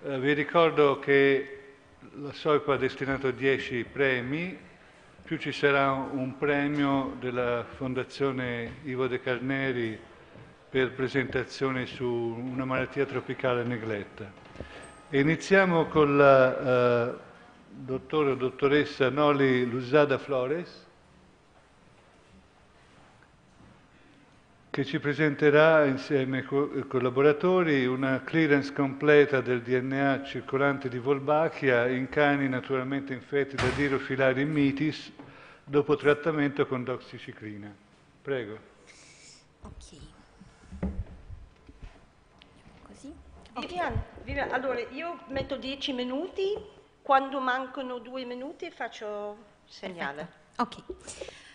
Eh, vi ricordo che la SOIPO ha destinato 10 premi, più ci sarà un premio della Fondazione Ivo De Carneri per presentazione su una malattia tropicale negletta. Iniziamo con la uh, dottore o dottoressa Noli Lusada Flores. Che ci presenterà insieme ai collaboratori una clearance completa del DNA circolante di Volbachia in cani naturalmente infetti da Dirofilari mitis dopo trattamento con doxiciclina. Prego. Ok. Così? Vivian, Vivian, allora io metto 10 minuti, quando mancano due minuti faccio segnale. Perfetto. Ok.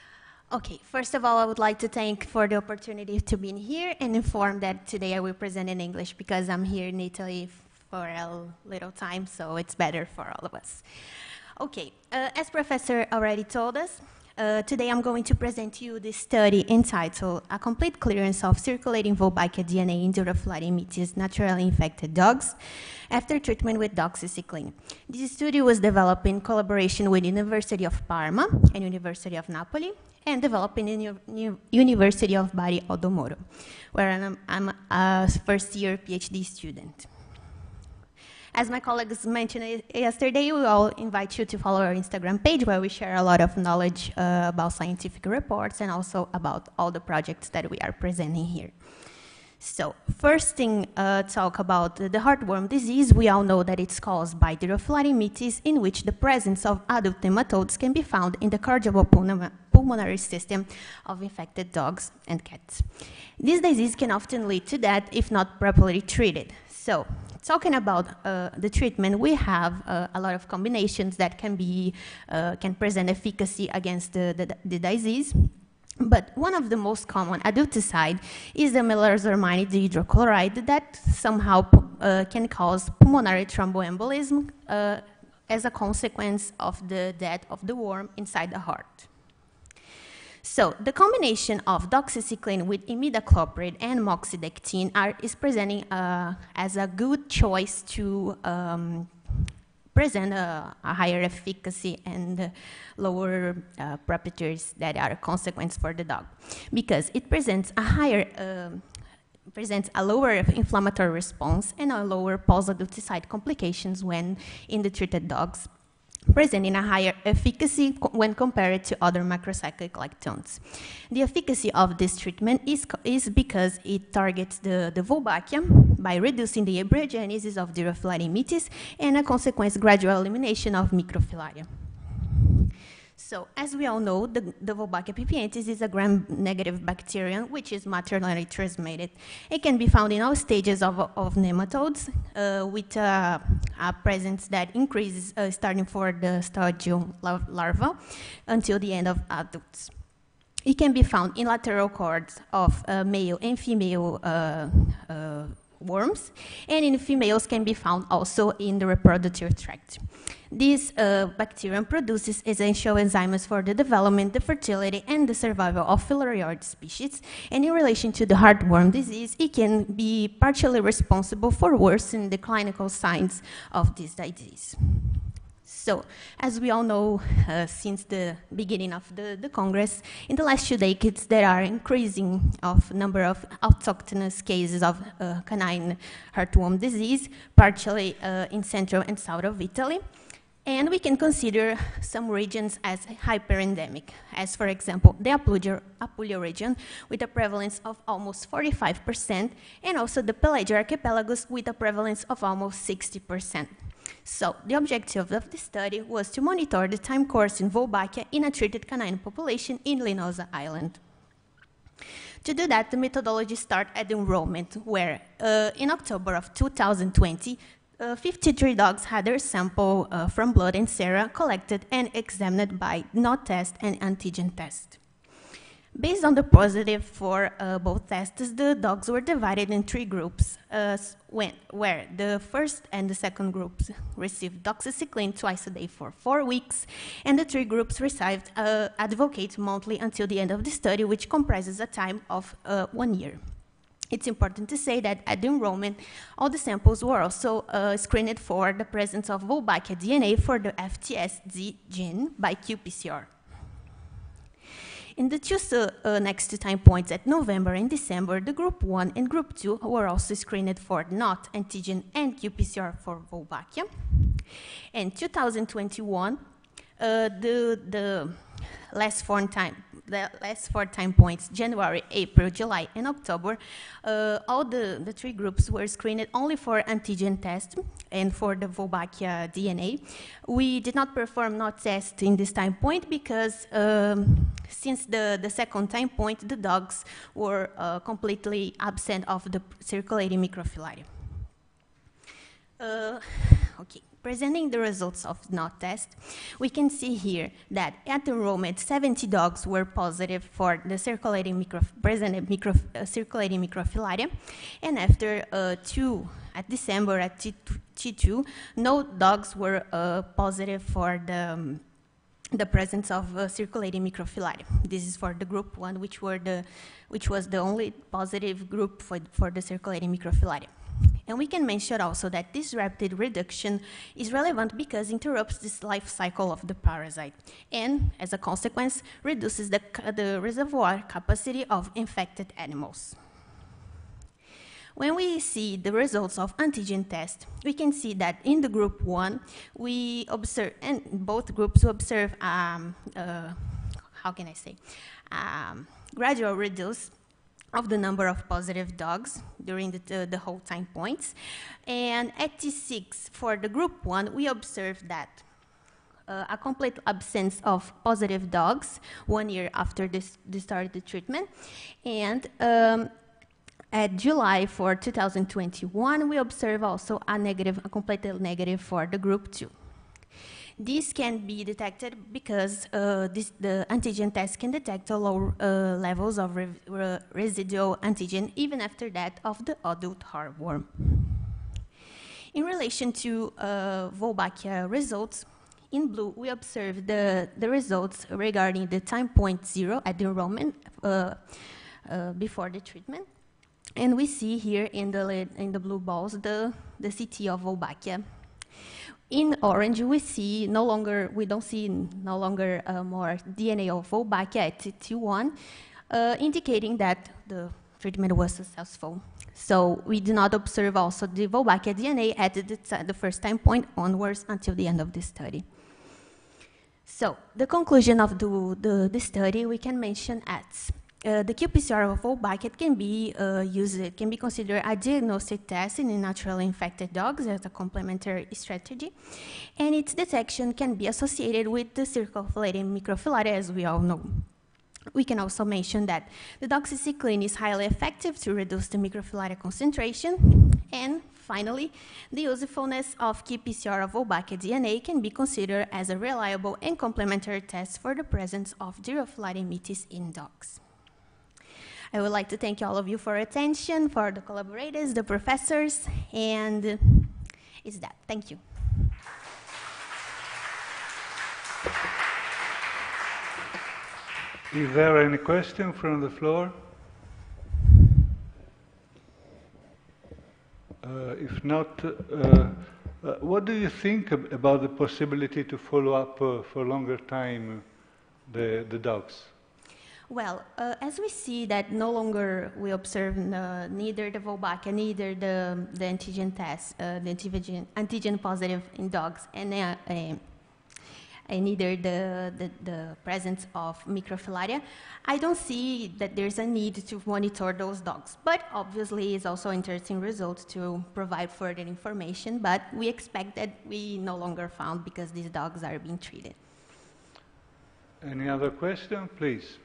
Okay, first of all, I would like to thank for the opportunity to be here and inform that today I will present in English because I'm here in Italy for a little time, so it's better for all of us. Okay, uh, as Professor already told us, uh, today I'm going to present you this study entitled A Complete Clearance of Circulating Wolbachia DNA in Duraflorimitis Naturally Infected Dogs after treatment with doxycycline. This study was developed in collaboration with University of Parma and University of Napoli and developed in the University of Bari Odomoro, where I'm, I'm a first year PhD student. As my colleagues mentioned yesterday, we all invite you to follow our Instagram page where we share a lot of knowledge uh, about scientific reports and also about all the projects that we are presenting here. So, first thing, uh, talk about the heartworm disease. We all know that it's caused by Diroflagellomyces, in which the presence of adult nematodes can be found in the cardiopulmonary system of infected dogs and cats. This disease can often lead to death if not properly treated. So, talking about uh, the treatment, we have uh, a lot of combinations that can be uh, can present efficacy against the, the, the disease. But one of the most common adulticide is the melarsoramide dihydrochloride that somehow uh, can cause pulmonary thromboembolism uh, as a consequence of the death of the worm inside the heart. So the combination of doxycycline with imidacloprid and moxidectin are, is presenting uh, as a good choice to um, present a, a, higher efficacy and lower uh, properties that are a consequence for the dog. Because it presents a higher uh, presents a lower inflammatory response and a lower post-adulticide complications when in the treated dogs presenting a higher efficacy when compared to other macrocyclic lactones. The efficacy of this treatment is, is because it targets the, the Wolbachia by reducing the abiogenesis of Dirofilariamitis and a consequent gradual elimination of microfilaria. So, as we all know, the, the Wolbachia pipientis is a gram-negative bacterium which is maternally transmitted. It can be found in all stages of, of nematodes uh, with uh, a presence that increases uh, starting for the stadium larva until the end of adults. It can be found in lateral cords of uh, male and female uh, uh, worms, and in females can be found also in the reproductive tract. This uh, bacterium produces essential enzymes for the development, the fertility, and the survival of filariard species. And in relation to the heartworm disease, it can be partially responsible for worsening the clinical signs of this disease. So, as we all know, uh, since the beginning of the, the Congress, in the last two decades, there are increasing of number of autochthonous cases of uh, canine heartworm disease, partially uh, in central and south of Italy. And we can consider some regions as hyperendemic, as for example, the Apulia, Apulia region with a prevalence of almost 45%, and also the Pelagia archipelagos with a prevalence of almost 60%. So the objective of the study was to monitor the time course in Wolbachia in a treated canine population in Linosa Island. To do that, the methodology started at enrollment, where uh, in October of 2020, uh, 53 dogs had their sample uh, from blood and serum collected and examined by NOT test and antigen test. Based on the positive for uh, both tests, the dogs were divided in three groups, uh, when, where the first and the second groups received doxycycline twice a day for four weeks, and the three groups received uh, Advocate monthly until the end of the study, which comprises a time of uh, one year. It's important to say that at the enrollment, all the samples were also uh, screened for the presence of Wolbachia DNA for the FTSZ gene by qPCR. In the two uh, next time points at November and December, the group 1 and group 2 were also screened for NOT antigen and qPCR for Wolbachia. In 2021, uh, the, the last four time the last four time points, January, April, July, and October, uh, all the, the three groups were screened only for antigen test and for the Wolbachia DNA. We did not perform not test in this time point because um, since the, the second time point, the dogs were uh, completely absent of the circulating microfilariae. Uh, okay. Presenting the results of NOT test, we can see here that at the enrollment, 70 dogs were positive for the circulating micro, presented micro, uh, circulating microfilaria, and after uh, two, at December at T2, no dogs were uh, positive for the um, the presence of uh, circulating microfilaria. This is for the group one, which, were the, which was the only positive group for, for the circulating microfilaria. And we can mention also that this rapid reduction is relevant because interrupts this life cycle of the parasite and, as a consequence, reduces the, the reservoir capacity of infected animals. When we see the results of antigen test, we can see that in the group one, we observe, and both groups observe, um, uh, how can I say, um, gradual reduce of the number of positive dogs during the, the whole time points. And at T6, for the group one, we observed that uh, a complete absence of positive dogs one year after this, the start of the treatment. And um, at July for 2021, we observe also a negative, a completely negative for the group two. This can be detected because uh, this, the antigen test can detect low uh, levels of re re residual antigen even after that of the adult heartworm. In relation to uh, Wolbachia results, in blue, we observe the, the results regarding the time point zero at the enrollment uh, uh, before the treatment. And we see here in the, in the blue balls the, the CT of Wolbachia in orange, we see no longer, we don't see no longer uh, more DNA of Wolbachia at T1, uh, indicating that the treatment was successful. So we do not observe also the Wolbachia DNA at the, the first time point onwards until the end of the study. So the conclusion of the, the, the study we can mention as uh, the qPCR of Wolbachia can be uh, used, it can be considered a diagnostic test in naturally infected dogs as a complementary strategy. And its detection can be associated with the circulating microfilaria, as we all know. We can also mention that the doxycycline is highly effective to reduce the microfilaria concentration. And finally, the usefulness of qPCR of Wolbachia DNA can be considered as a reliable and complementary test for the presence of Dirofilaria mitis in dogs. I would like to thank all of you for attention, for the collaborators, the professors, and it's that. Thank you. Is there any question from the floor? Uh, if not, uh, uh, what do you think about the possibility to follow up uh, for a longer time the, the dogs? Well, uh, as we see that no longer we observe uh, neither the Wolbachia, neither the, the antigen test, uh, the antigen, antigen positive in dogs, and, uh, and neither the, the, the, presence of microfilaria, I don't see that there's a need to monitor those dogs. But obviously, it's also interesting result to provide further information, but we expect that we no longer found because these dogs are being treated. Any other question, please?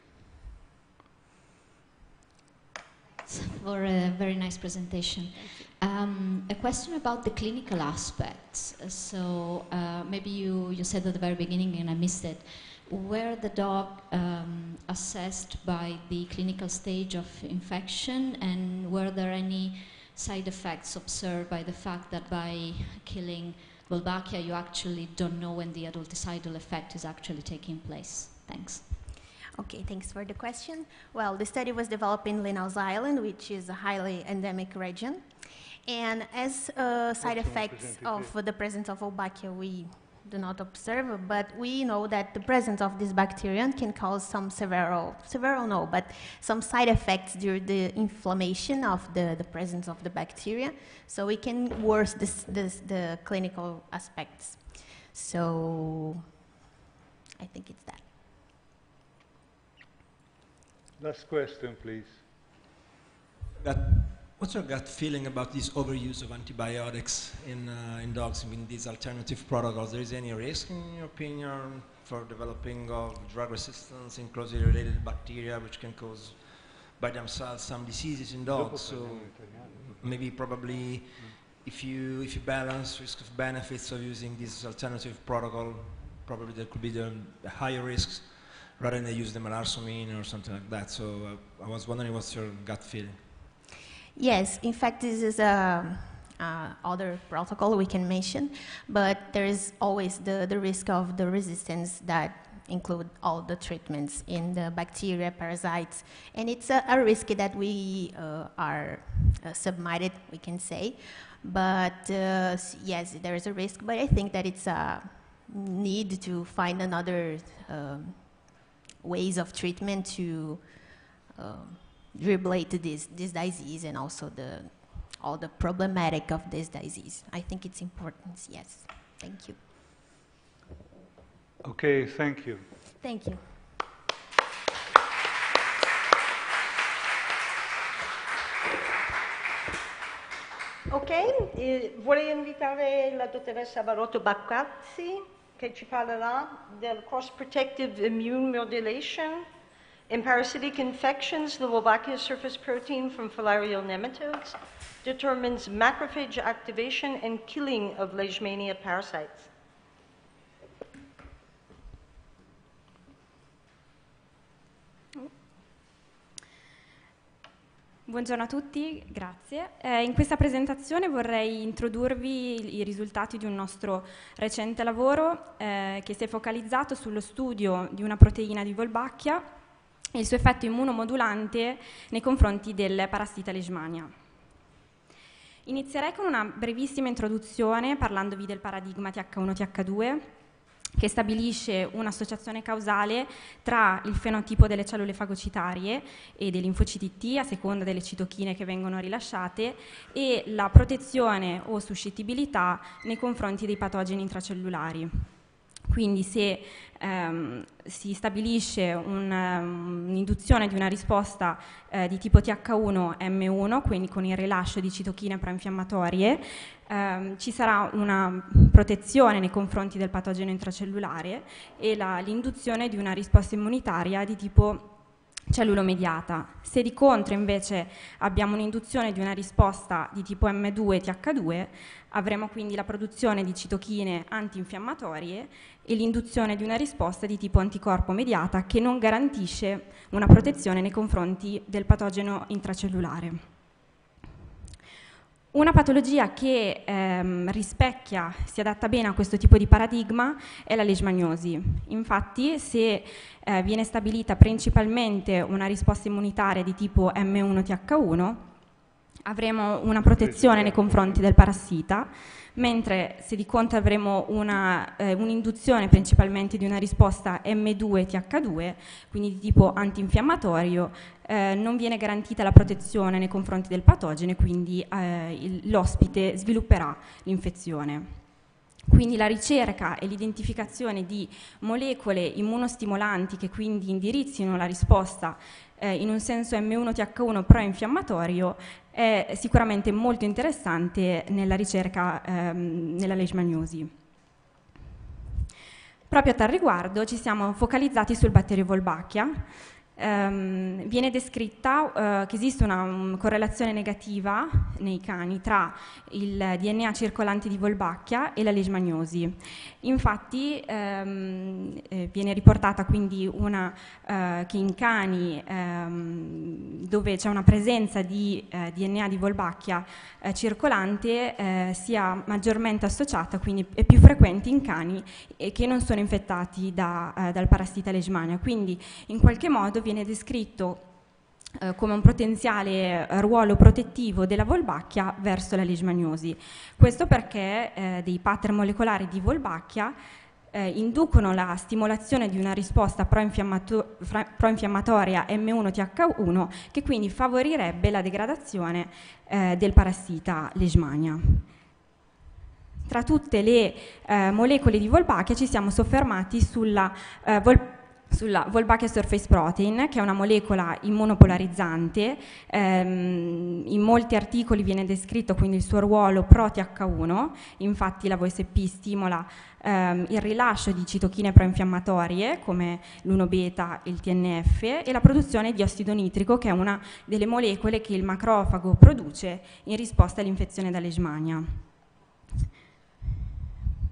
For a very nice presentation. Um, a question about the clinical aspects. So uh, maybe you, you said at the very beginning and I missed it. Were the dog um, assessed by the clinical stage of infection and were there any side effects observed by the fact that by killing Wolbachia you actually don't know when the adulticidal effect is actually taking place? Thanks. Okay, thanks for the question. Well, the study was developed in Linnaeus Island, which is a highly endemic region. And as side effects of the presence of Wolbachia, we do not observe, but we know that the presence of this bacterium can cause some several, several no, but some side effects during the inflammation of the, the presence of the bacteria. So it can worsen this, this, the clinical aspects. So I think it's that. Last question, please. Gut, what's your gut feeling about this overuse of antibiotics in, uh, in dogs in these alternative protocols? There is any risk, in your opinion, for developing of drug resistance in closely related bacteria, which can cause by themselves some diseases in dogs? So maybe probably if you if you balance risk of benefits of using this alternative protocol, probably there could be the higher risks rather than use the melarsomin or something like that. So uh, I was wondering what's your gut feeling? Yes, in fact, this is a uh, other protocol we can mention, but there is always the, the risk of the resistance that include all the treatments in the bacteria, parasites, and it's a, a risk that we uh, are uh, submitted, we can say. But uh, yes, there is a risk, but I think that it's a need to find another um, ways of treatment to um, relate to this, this disease and also the, all the problematic of this disease. I think it's important, yes. Thank you. Okay, thank you. Thank you. Ok, eh, vorrei invitare la dottoressa Barotto Baccazzi che ci parlerà del cross-protective immune modulation in parasitic infections. The Wolbachia surface protein from filarial nematodes determines macrophage activation and killing of Leishmania parasites. Buongiorno a tutti, grazie. Eh, in questa presentazione vorrei introdurvi i risultati di un nostro recente lavoro eh, che si è focalizzato sullo studio di una proteina di Wolbachia e il suo effetto immunomodulante nei confronti del parassita Leishmania. Inizierei con una brevissima introduzione parlandovi del paradigma TH1-TH2 che stabilisce un'associazione causale tra il fenotipo delle cellule fagocitarie e dei linfociti T a seconda delle citochine che vengono rilasciate e la protezione o suscettibilità nei confronti dei patogeni intracellulari. Quindi se ehm, si stabilisce um, un'induzione di una risposta eh, di tipo TH1-M1, quindi con il rilascio di citochine proinfiammatorie, ehm, ci sarà una protezione nei confronti del patogeno intracellulare e l'induzione di una risposta immunitaria di tipo cellulomediata. Se di contro invece abbiamo un'induzione di una risposta di tipo M2 TH2, avremo quindi la produzione di citochine antinfiammatorie e l'induzione di una risposta di tipo anticorpo mediata che non garantisce una protezione nei confronti del patogeno intracellulare. Una patologia che ehm, rispecchia, si adatta bene a questo tipo di paradigma è la leishmaniosi. Infatti, se eh, viene stabilita principalmente una risposta immunitaria di tipo M1-TH1, avremo una protezione nei confronti del parassita, mentre se di contro avremo una, eh, un'induzione principalmente di una risposta M2-TH2, quindi di tipo antinfiammatorio, eh, non viene garantita la protezione nei confronti del patogeno e quindi eh, il- l'ospite svilupperà l'infezione. Quindi la ricerca e l'identificazione di molecole immunostimolanti che quindi indirizzino la risposta eh, in un senso M1-TH1 pro-infiammatorio è sicuramente molto interessante nella ricerca ehm, nella leishmaniosi. Proprio a tal riguardo ci siamo focalizzati sul batterio Wolbachia ehm, viene descritta eh, che esiste una um, correlazione negativa nei cani tra il DNA circolante di Volbacchia e la leishmaniosi. Infatti ehm, eh, viene riportata quindi una, eh, che in cani ehm, dove c'è una presenza di eh, DNA di Volbacchia eh, circolante eh, sia maggiormente associata, quindi è più frequente in cani che non sono infettati da, dal parassita leishmania. Quindi in qualche modo viene descritto eh, come un potenziale eh, ruolo protettivo della Volbacchia verso la leishmaniosi. Questo perché eh, dei pattern molecolari di Volbacchia eh, inducono la stimolazione di una risposta pro-infiammato- pro-infiammatoria M1-TH1 che quindi favorirebbe la degradazione eh, del parassita leishmania. Tra tutte le eh, molecole di Volbacchia ci siamo soffermati sulla eh, Vol- sulla Wolbachia surface protein, che è una molecola immunopolarizzante. Ehm, in molti articoli viene descritto quindi il suo ruolo pro-TH1, infatti la VSP stimola ehm, il rilascio di citochine proinfiammatorie come l'1-beta e il TNF e la produzione di ossido nitrico, che è una delle molecole che il macrofago produce in risposta all'infezione da leishmania.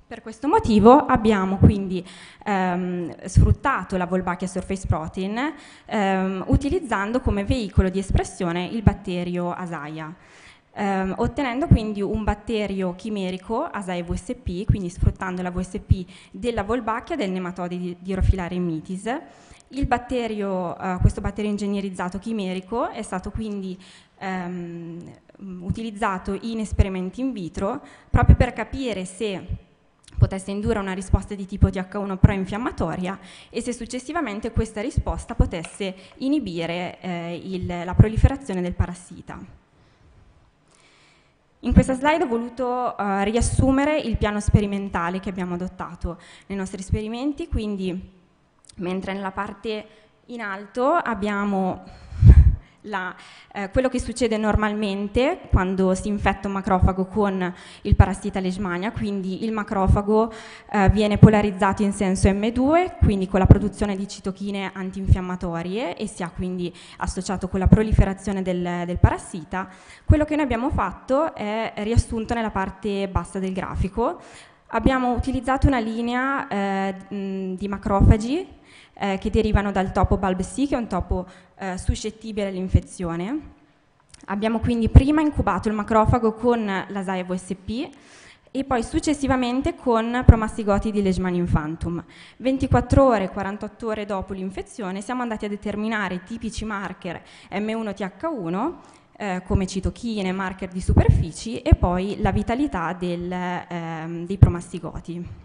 Per questo motivo abbiamo quindi ehm, sfruttato la Wolbachia surface protein ehm, utilizzando come veicolo di espressione il batterio Asaia. Ehm, ottenendo quindi un batterio chimerico Asaia VSP, quindi sfruttando la VSP della Wolbachia del nematode di, di Rofilare mitis. Batterio, eh, questo batterio ingegnerizzato chimerico è stato quindi ehm, utilizzato in esperimenti in vitro proprio per capire se potesse indurre una risposta di tipo TH1 pro-infiammatoria e se successivamente questa risposta potesse inibire eh, il, la proliferazione del parassita. In questa slide ho voluto eh, riassumere il piano sperimentale che abbiamo adottato nei nostri esperimenti, quindi mentre nella parte in alto abbiamo la, eh, quello che succede normalmente quando si infetta un macrofago con il parassita leishmania, quindi il macrofago eh, viene polarizzato in senso M2, quindi con la produzione di citochine antinfiammatorie e si ha quindi associato con la proliferazione del, del parassita. Quello che noi abbiamo fatto è riassunto nella parte bassa del grafico. Abbiamo utilizzato una linea eh, di macrofagi eh, che derivano dal topo C, che è un topo eh, suscettibile all'infezione. Abbiamo quindi prima incubato il macrofago con l'Asaia VSP e poi successivamente con promastigoti di Leishmania infantum. 24 ore, 48 ore dopo l'infezione siamo andati a determinare i tipici marker M1-TH1 eh, come citochine, marker di superfici e poi la vitalità del, eh, dei promastigoti.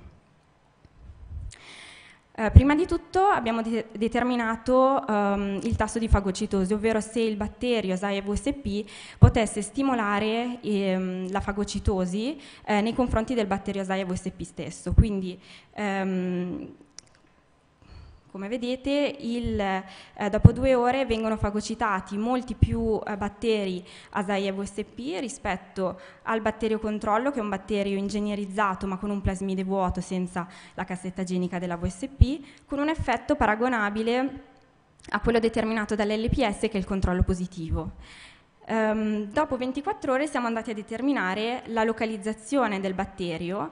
Eh, prima di tutto abbiamo de determinato um, il tasso di fagocitosi, ovvero se il batterio Asaia VSP potesse stimolare ehm, la fagocitosi eh, nei confronti del batterio Asaia VSP stesso. Quindi ehm, come vedete, il, eh, dopo due ore vengono fagocitati molti più eh, batteri Asaia VSP rispetto al batterio controllo, che è un batterio ingegnerizzato ma con un plasmide vuoto senza la cassetta genica della VSP, con un effetto paragonabile a quello determinato dall'LPS, che è il controllo positivo. Um, dopo 24 ore siamo andati a determinare la localizzazione del batterio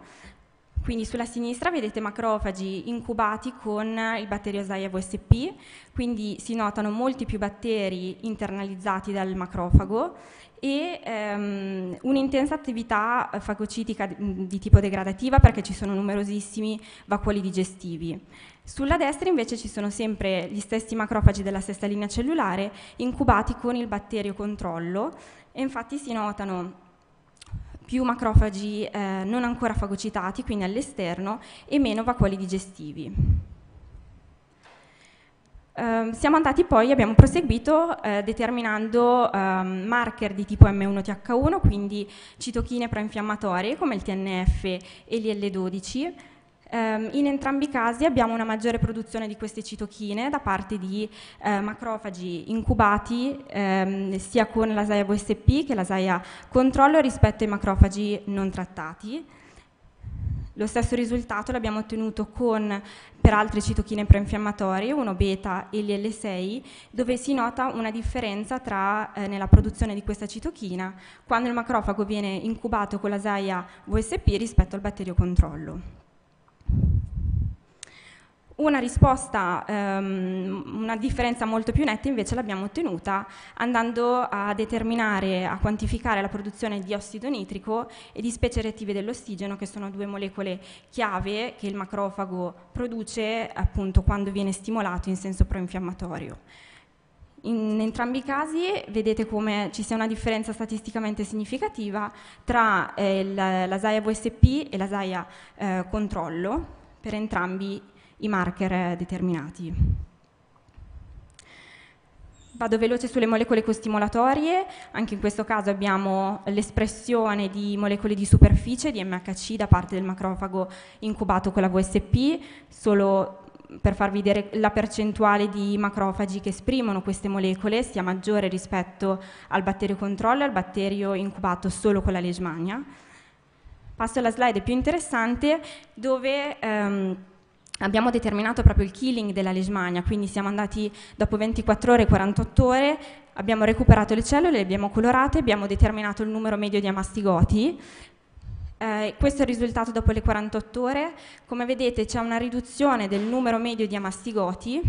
quindi sulla sinistra vedete macrofagi incubati con il batterio Zaia VSP, quindi si notano molti più batteri internalizzati dal macrofago e ehm, un'intensa attività fagocitica di tipo degradativa perché ci sono numerosissimi vacuoli digestivi. Sulla destra invece ci sono sempre gli stessi macrofagi della stessa linea cellulare incubati con il batterio controllo e infatti si notano più macrofagi eh, non ancora fagocitati, quindi all'esterno, e meno vacuoli digestivi. Uh, siamo andati poi, abbiamo proseguito uh, determinando uh, marker di tipo M1-TH1, quindi citochine proinfiammatorie come il TNF e l'IL-12, Um, in entrambi i casi abbiamo una maggiore produzione di queste citochine da parte di eh, macrofagi incubati ehm, sia con l'ASAIA VSP che l'ASAIA controllo rispetto ai macrofagi non trattati. Lo stesso risultato l'abbiamo ottenuto con, per altre citochine preinfiammatorie, 1 beta e l'IL6, dove si nota una differenza tra, eh, nella produzione di questa citochina quando il macrofago viene incubato con la SAIA VSP rispetto al batterio controllo. Una risposta, um, una differenza molto più netta invece l'abbiamo ottenuta andando a determinare, a quantificare la produzione di ossido nitrico e di specie reattive dell'ossigeno, che sono due molecole chiave che il macrofago produce appunto quando viene stimolato in senso proinfiammatorio. In entrambi i casi vedete come ci sia una differenza statisticamente significativa tra eh, la, la SAIA VSP e la SAIA eh, controllo per entrambi i i marker determinati. Vado veloce sulle molecole costimolatorie, anche in questo caso abbiamo l'espressione di molecole di superficie, di MHC, da parte del macrofago incubato con la VSP, solo per farvi vedere la percentuale di macrofagi che esprimono queste molecole sia maggiore rispetto al batterio controllo, al batterio incubato solo con la leishmania. Passo alla slide più interessante dove ehm, abbiamo determinato proprio il killing della leishmania, quindi siamo andati dopo 24 ore, 48 ore, abbiamo recuperato le cellule, le abbiamo colorate, abbiamo determinato il numero medio di amastigoti. Eh, questo è il risultato dopo le 48 ore. Come vedete c'è una riduzione del numero medio di amastigoti,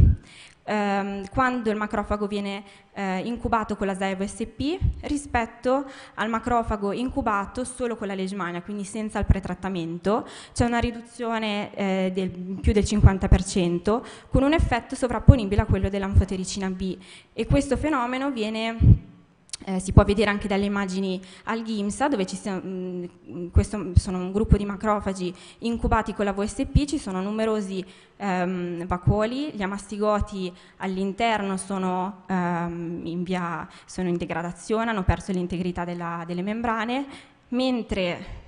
ehm, quando il macrofago viene eh, incubato con la ZAE-VSP rispetto al macrofago incubato solo con la leishmania, quindi senza il pretrattamento, c'è una riduzione eh, del più del 50% con un effetto sovrapponibile a quello dell'anfotericina B. E questo fenomeno viene eh, si può vedere anche dalle immagini al GIMSA, dove ci sono, mh, questo sono un gruppo di macrofagi incubati con la VSP, ci sono numerosi ehm, vacuoli, gli amastigoti all'interno sono, ehm, in sono in degradazione, hanno perso l'integrità delle membrane, mentre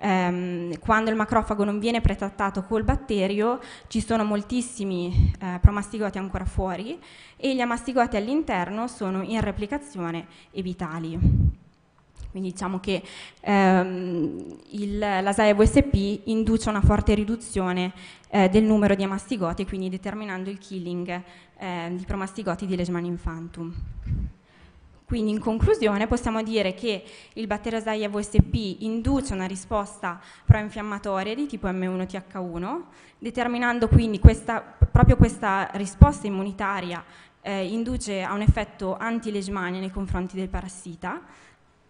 ehm, quando il macrofago non viene pretrattato col batterio ci sono moltissimi eh, promastigoti ancora fuori e gli amastigoti all'interno sono in replicazione e vitali. Quindi diciamo che ehm, la SAE VSP induce una forte riduzione eh, del numero di amastigoti, quindi determinando il killing eh, di promastigoti di Leishman infantum. Quindi in conclusione possiamo dire che il batterio Zaia VSP induce una risposta proinfiammatoria di tipo M1-TH1, determinando quindi questa, proprio questa risposta immunitaria eh, induce a un effetto anti-leishmania nei confronti del parassita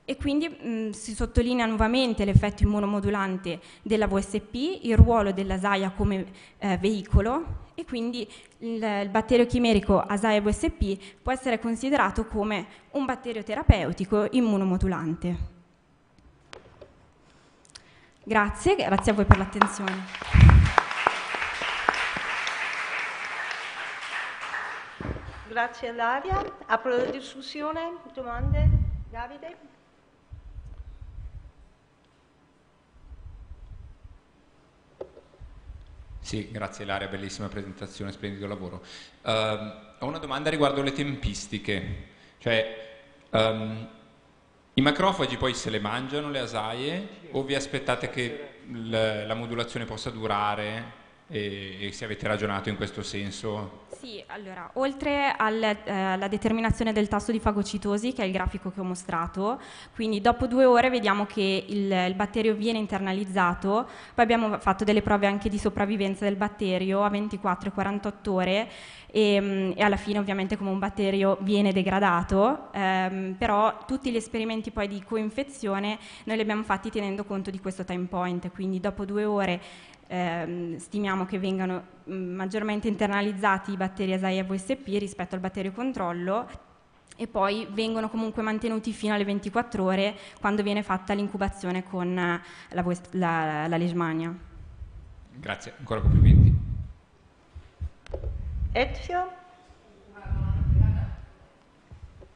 e quindi mh, si sottolinea nuovamente l'effetto immunomodulante della VSP, il ruolo della SAIA come eh, veicolo e quindi il, il, batterio chimerico Asaia VSP può essere considerato come un batterio terapeutico immunomodulante. Grazie, grazie a voi per l'attenzione. Grazie a Laria. Apro la discussione. Domande? Davide? Sì, grazie Ilaria, bellissima presentazione, splendido lavoro. Uh, ho una domanda riguardo le tempistiche, cioè um, i macrofagi poi se le mangiano le asaie o vi aspettate che la modulazione possa durare e, se avete ragionato in questo senso? Sì, allora, oltre al, eh, alla determinazione del tasso di fagocitosi, che è il grafico che ho mostrato, quindi dopo due ore vediamo che il, il, batterio viene internalizzato, poi abbiamo fatto delle prove anche di sopravvivenza del batterio a 24 e 48 ore e, mm, e alla fine ovviamente come un batterio viene degradato, ehm, però tutti gli esperimenti poi di coinfezione noi li abbiamo fatti tenendo conto di questo time point, quindi dopo due ore ehm, stimiamo che vengano mh, mm, maggiormente internalizzati i batteri Asaia VSP rispetto al batterio controllo e poi vengono comunque mantenuti fino alle 24 ore quando viene fatta l'incubazione con la, la, la leishmania. Grazie, ancora complimenti. Ezio?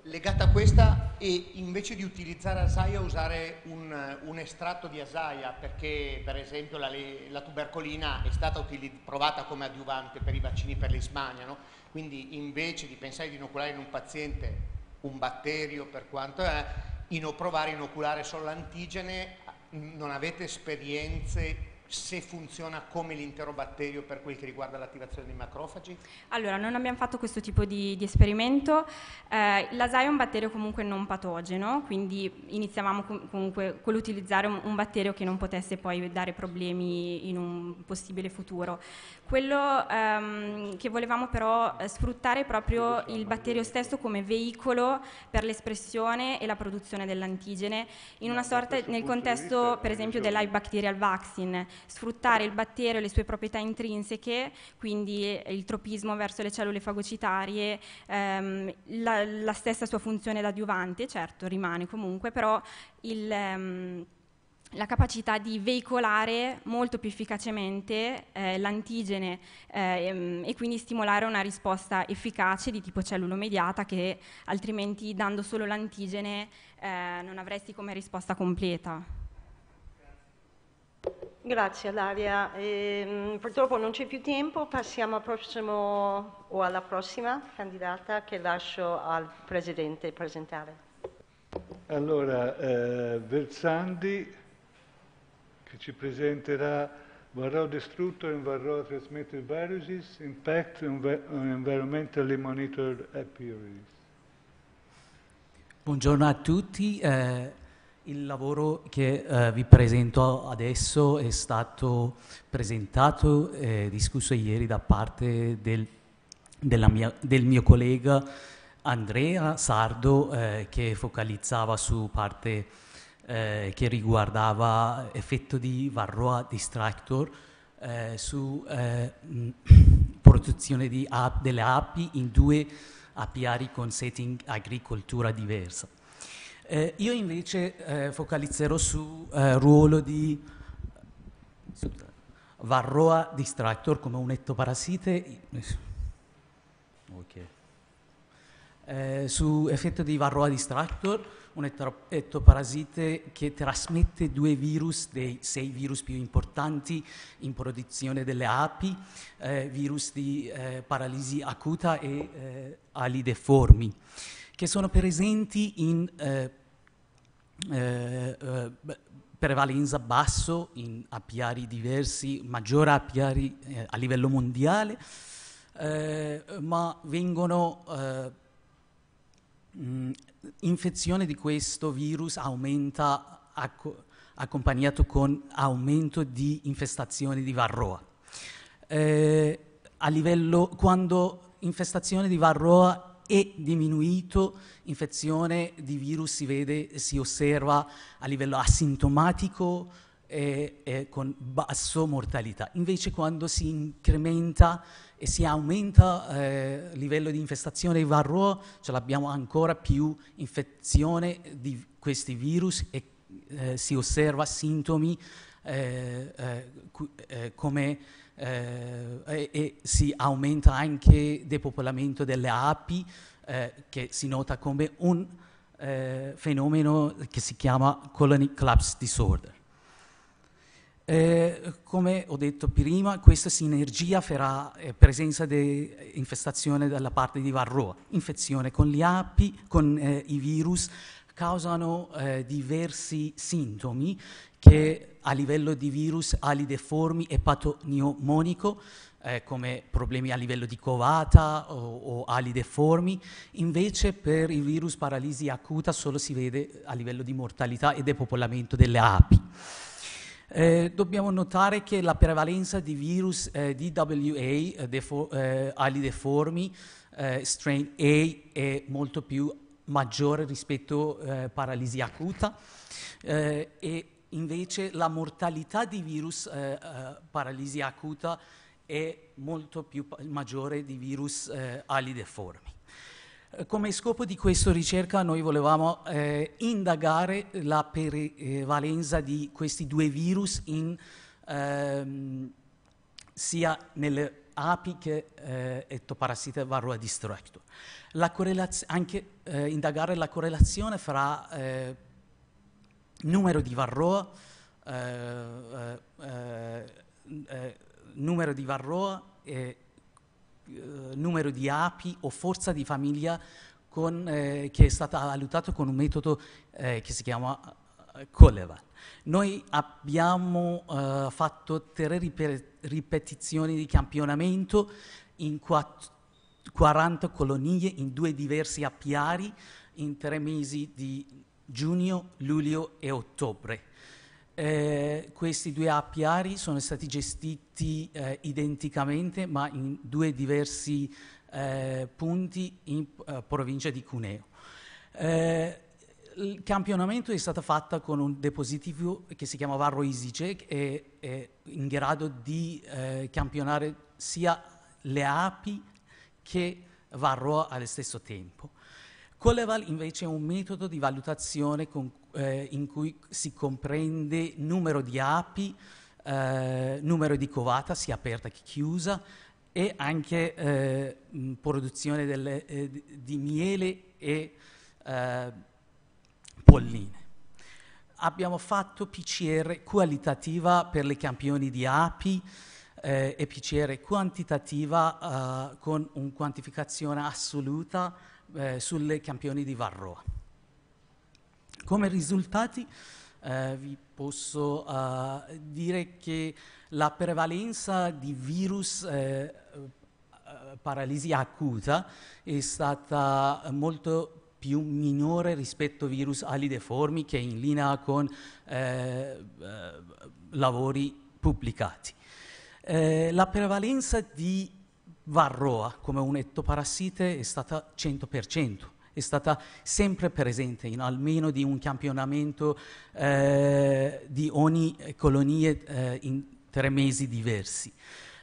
Legata a questa e invece di utilizzare asaia usare un, un estratto di asaia perché per esempio la, la tubercolina è stata provata come adiuvante per i vaccini per l'ismania, no? quindi invece di pensare di inoculare in un paziente un batterio per quanto è, provare a inoculare solo l'antigene, non avete esperienze se funziona come l'intero batterio per quel che riguarda l'attivazione dei macrofagi? Allora, non abbiamo fatto questo tipo di, di esperimento. Eh, L'ASA è un batterio comunque non patogeno, quindi iniziavamo com- comunque con l'utilizzare un, un, batterio che non potesse poi dare problemi in un possibile futuro. Quello ehm, che volevamo però eh, sfruttare è proprio il batterio stesso come veicolo per l'espressione e la produzione dell'antigene, in una sorta nel contesto per esempio dell'Hive Bacterial Vaccine, sfruttare il batterio e le sue proprietà intrinseche, quindi il tropismo verso le cellule fagocitarie, ehm, la, la, stessa sua funzione d'adiuvante, certo rimane comunque, però il, ehm, la capacità di veicolare molto più efficacemente eh, l'antigene eh, e quindi stimolare una risposta efficace di tipo cellulomediata che altrimenti dando solo l'antigene eh, non avresti come risposta completa. Grazie Laria. Eh, purtroppo non c'è più tempo, passiamo al prossimo o alla prossima candidata che lascio al Presidente presentare. Allora, eh, Versandi che ci presenterà Varroa Destructor and Varroa Transmitted Viruses, Impact on Environmentally Monitored Apiaries. Buongiorno a tutti. Eh, il lavoro che eh, vi presento adesso è stato presentato e discusso ieri da parte del, mia, del mio collega Andrea Sardo eh, che focalizzava su parte eh, che riguardava effetto di Varroa Distractor eh, su eh, produzione di delle api in due apiari con setting agricoltura diversa. Eh, io invece eh, focalizzerò sul eh, ruolo di Varroa distractor come un ettoparassite. Okay. Eh, su effetto di Varroa distractor, un ettoparassite che trasmette due virus, dei sei virus più importanti in produzione delle api, eh, virus di eh, paralisi acuta e ali deformi, che sono presenti in eh, eh, eh, prevalenza basso in apiari diversi, maggiore apiari eh, a livello mondiale, eh, ma vengono mh, mm, infezione di questo virus aumenta acco, accompagnato con aumento di infestazioni di varroa. Eh, a livello, quando infestazione di varroa è diminuito, infezione di virus si vede, si osserva a livello asintomatico e, e con basso mortalità. Invece quando si incrementa e si aumenta eh, il livello di infestazione di varroa, ce l'abbiamo ancora più infezione di questi virus e eh, si osserva sintomi eh, eh, eh come eh, e, e, si aumenta anche depopolamento delle api, eh, che si nota come un eh, fenomeno che si chiama colony collapse disorder. Eh, come ho detto prima, questa sinergia farà eh, presenza di infestazione dalla parte di varroa, infezione con le api, con eh, i virus, causano diversi sintomi che a livello di virus alideformi e patognomonico, eh, come problemi a livello di covata o, o alideformi, invece per il virus paralisi acuta solo si vede a livello di mortalità e depopolamento delle api. Eh, dobbiamo notare che la prevalenza di virus eh, DWA, eh, defo- eh, alideformi, eh, strain A è molto più maggiore rispetto a eh, paralisi acuta e invece la mortalità di virus eh, eh, paralisi acuta è molto più maggiore di virus eh, alideformi. Eh, come scopo di questa ricerca noi volevamo eh, indagare la prevalenza di questi due virus in, ehm, sia nelle api che eh, ectoparassite varroa distractor. anche eh, indagare la correlazione fra eh, numero di Varroa, eh, eh, eh, numero di Varroa e numero di api o forza di famiglia con, che è stata valutata con un metodo che si chiama Coleval. Noi abbiamo fatto tre ripetizioni di campionamento in 40 colonie in due diversi apiari in tre mesi di giugno, luglio e ottobre. Eh, questi due apiari sono stati gestiti eh, identicamente ma in due diversi eh, punti in eh, provincia di Cuneo. Eh, il campionamento è stato fatto con un dispositivo che si chiama Varro EasyCheck e è in grado di eh, campionare sia le api che Varroa allo stesso tempo. Coleval invece è un metodo di valutazione con, eh, in cui si comprende numero di api, eh, numero di covata, sia aperta che chiusa, e anche eh, produzione delle, eh, di miele e eh, polline. Abbiamo fatto PCR qualitativa per le campioni di api, eh, e PCR quantitativa eh, con una quantificazione assoluta eh, sulle campioni di Varroa. Come risultati eh, vi posso eh, dire che la prevalenza di virus eh, paralisi acuta è stata molto più minore rispetto ai virus alideformi che è in linea con eh, eh, lavori pubblicati. Eh, la prevalenza di varroa come un ettoparassite è stata 100%, è stata sempre presente in almeno di un campionamento eh, di ogni colonia eh, in tre mesi diversi.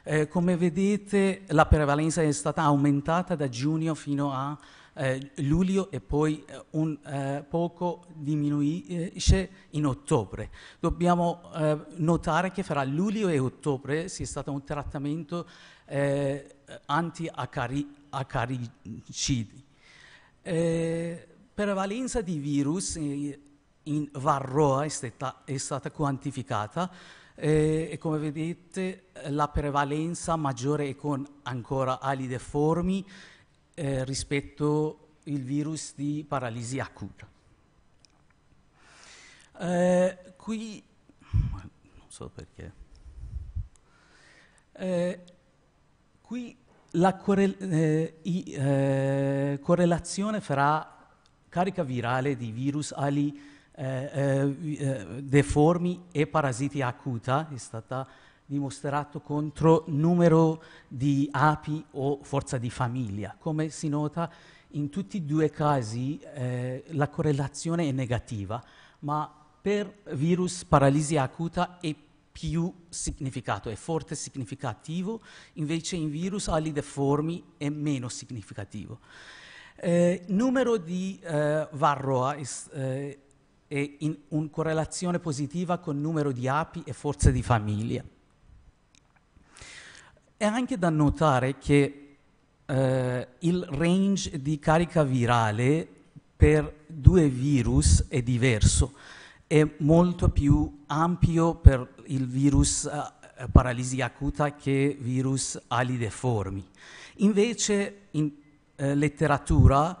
Eh, come vedete la prevalenza è stata aumentata da giugno fino a eh, luglio e poi eh, un eh, poco diminuisce in ottobre. Dobbiamo eh, notare che fra luglio e ottobre sia stato un trattamento eh, anti-acaricidi. Eh, prevalenza di virus in Varroa è stata, è stata quantificata e come vedete la prevalenza maggiore è con ancora ali deformi eh, rispetto al virus di paralisi acuta. Eh, qui, non so perché, eh, qui la correl eh, i, eh, correlazione fra carica virale di virus ali eh, deformi e parassiti acuta è stata dimostrato contro numero di api o forza di famiglia. Come si nota, in tutti e due i casi eh, la correlazione è negativa, ma per virus paralisi acuta è più significato, è forte significativo, invece in virus alideformi è meno significativo. Eh, numero di eh, varroa è, eh, è in una correlazione positiva con numero di api e forze di famiglia. È anche da notare che eh, il range di carica virale per due virus è diverso, è molto più ampio per il virus eh, paralisi acuta che virus alideformi. Invece in eh, letteratura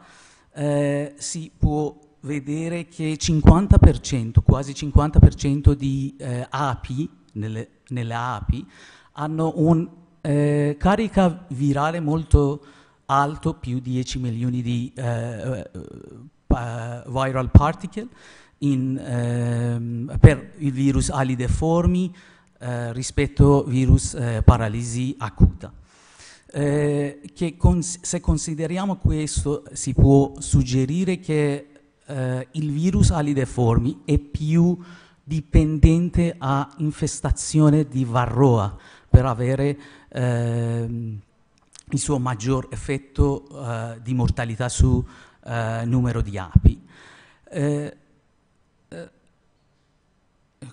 eh, si può vedere che 50%, quasi 50% di eh, api, nelle, nelle api, hanno un eh, carica virale molto alto, più di 10 milioni di eh, viral particle in, ehm, per il virus alideformi eh, rispetto virus eh, paralisi acuta. Eh, che cons se consideriamo questo si può suggerire che eh, il virus alideformi è più dipendente a infestazione di varroa per avere ehm, il suo maggior effetto eh, di mortalità su eh, numero di api. Eh, eh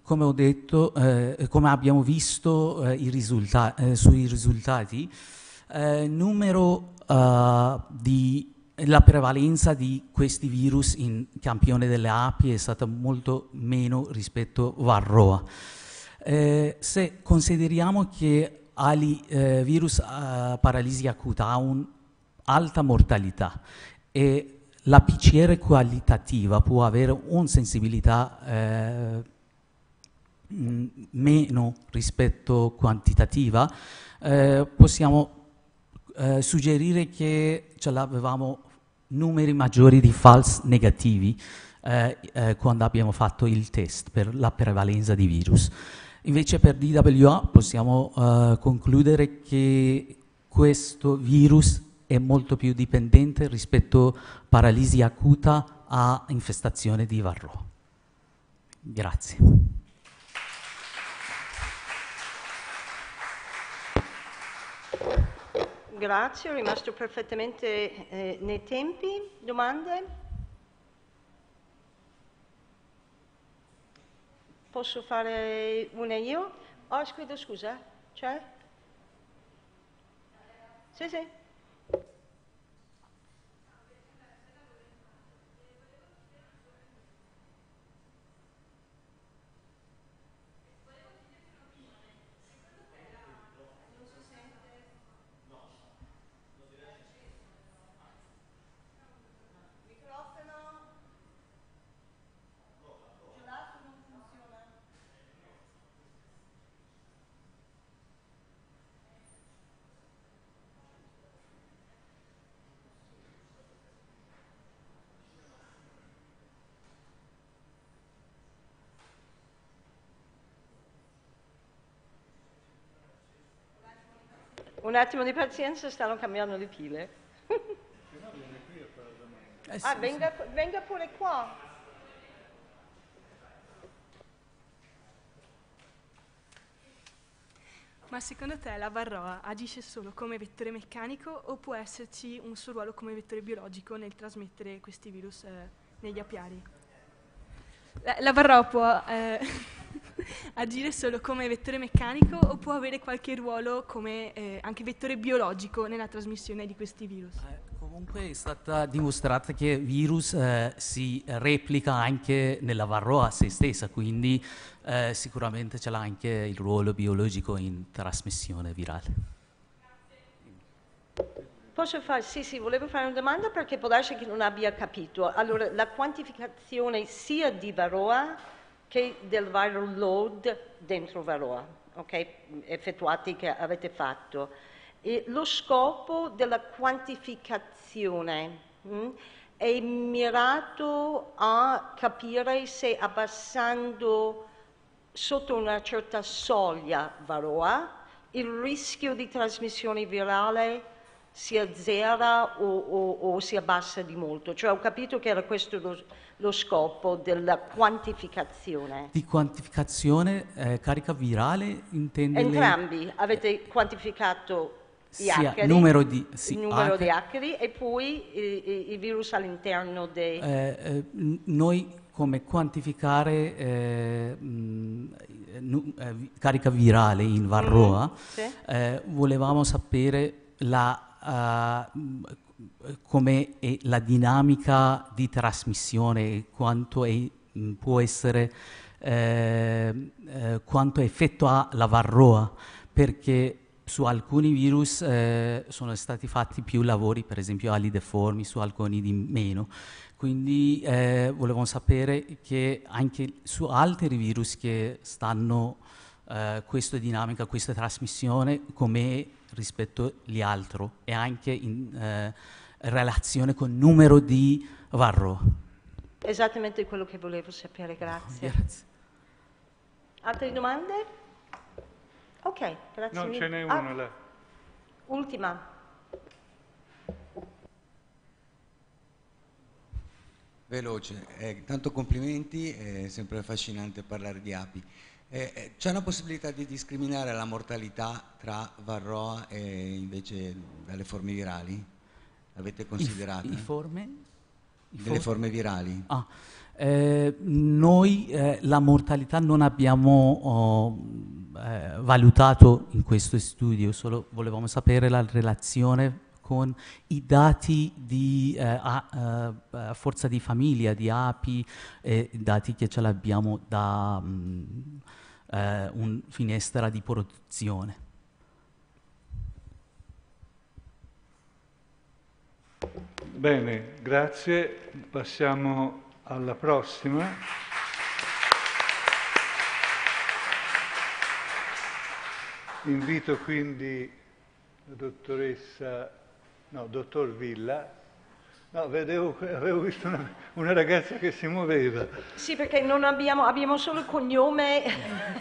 come ho detto, eh, come abbiamo visto eh, risulta sui risultati, numero di la prevalenza di questi virus in campione delle api è stata molto meno rispetto a Varroa. Eh, se consideriamo che ali, eh, virus uh, paralisi acuta ha un'alta mortalità e la PCR qualitativa può avere una sensibilità eh, meno rispetto quantitativa, eh, possiamo eh, suggerire che ce l'avevamo numeri maggiori di false negativi eh, eh, quando abbiamo fatto il test per la prevalenza di virus. Invece per DWA possiamo eh, concludere che questo virus è molto più dipendente rispetto a paralisi acuta a infestazione di varroa. Grazie. Grazie, ho rimasto perfettamente eh, nei tempi. Domande? Posso fare una io? Oh, scusa, scusa, c'è? Sì, sì. Un attimo di pazienza, stanno cambiando le pile. Eh, ah, venga, venga pure qua. Ma secondo te la varroa agisce solo come vettore meccanico o può esserci un suo ruolo come vettore biologico nel trasmettere questi virus eh, negli apiari? La, la varroa può eh, agire solo come vettore meccanico o può avere qualche ruolo come eh, anche vettore biologico nella trasmissione di questi virus? Eh, comunque è stata dimostrata che il virus eh, si replica anche nella varroa se stessa, quindi eh, sicuramente ce l'ha anche il ruolo biologico in trasmissione virale. Posso fare? Sì, sì, volevo fare una domanda perché può darsi che non abbia capito. Allora, la quantificazione sia di varroa che del viral load dentro Varroa, okay? effettuati che avete fatto. E lo scopo della quantificazione mh, hm, è mirato a capire se abbassando sotto una certa soglia Varroa il rischio di trasmissione virale si azzera o, o, o, si abbassa di molto. Cioè ho capito che era questo lo, lo scopo della quantificazione. Di quantificazione eh, carica virale intende? Entrambi le... avete quantificato gli acari, numero di, sì, il numero acari. di acari e poi il, virus all'interno dei... Eh, eh, noi come quantificare eh, mh, eh, carica virale in Varroa, mm, sì. Eh, volevamo sapere la, uh, come è la dinamica di trasmissione, quanto è, può essere, eh, eh, quanto effetto ha la varroa, perché su alcuni virus eh, sono stati fatti più lavori, per esempio ali deformi, su alcuni di meno. Quindi eh, volevamo sapere che anche su altri virus che stanno eh, questa dinamica, questa trasmissione, come rispetto agli altri e anche in eh, relazione con il numero di varro. Esattamente quello che volevo sapere, grazie. grazie. Altre domande? Ok, grazie. No, ce n'è una ah, là. Ultima. Veloce, eh, tanto complimenti, è sempre affascinante parlare di api. Eh, eh, c'è una possibilità di discriminare la mortalità tra Varroa e invece dalle forme virali? L'avete considerato? I, i forme? I Delle for forme virali? Ah, eh, noi eh, la mortalità non abbiamo oh, eh, valutato in questo studio, solo volevamo sapere la relazione con i dati di eh, a, uh, forza di famiglia, di api, e dati che ce l'abbiamo da um, uh, un finestra di produzione. Bene, grazie. Passiamo alla prossima. Invito quindi la dottoressa, no, dottor Villa. No, vedevo, avevo visto una, una, ragazza che si muoveva. Sì, perché non abbiamo, abbiamo solo il cognome,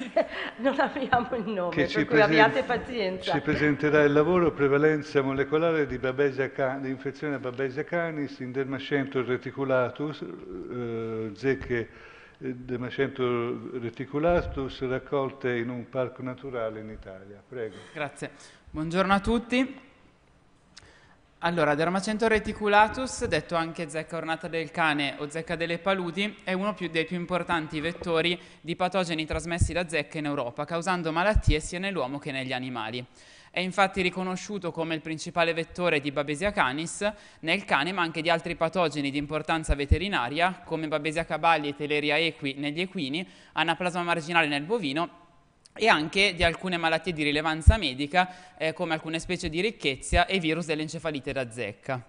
non abbiamo il nome, che per cui abbiate pazienza. Ci presenterà il lavoro Prevalenza molecolare di, Babesia can, di infezione a Babesia canis in Dermacento reticulatus, eh, zecche eh, Dermacento reticulatus raccolte in un parco naturale in Italia. Prego. Grazie. Buongiorno a tutti. Allora, Dermacento reticulatus, detto anche zecca ornata del cane o zecca delle paludi, è uno dei più importanti vettori di patogeni trasmessi da zecche in Europa, causando malattie sia nell'uomo che negli animali. È infatti riconosciuto come il principale vettore di Babesia canis nel cane, ma anche di altri patogeni di importanza veterinaria, come Babesia caballi e Teleria equi negli equini, anaplasma marginale nel bovino e anche di alcune malattie di rilevanza medica eh, come alcune specie di ricchezza e virus dell'encefalite da zecca.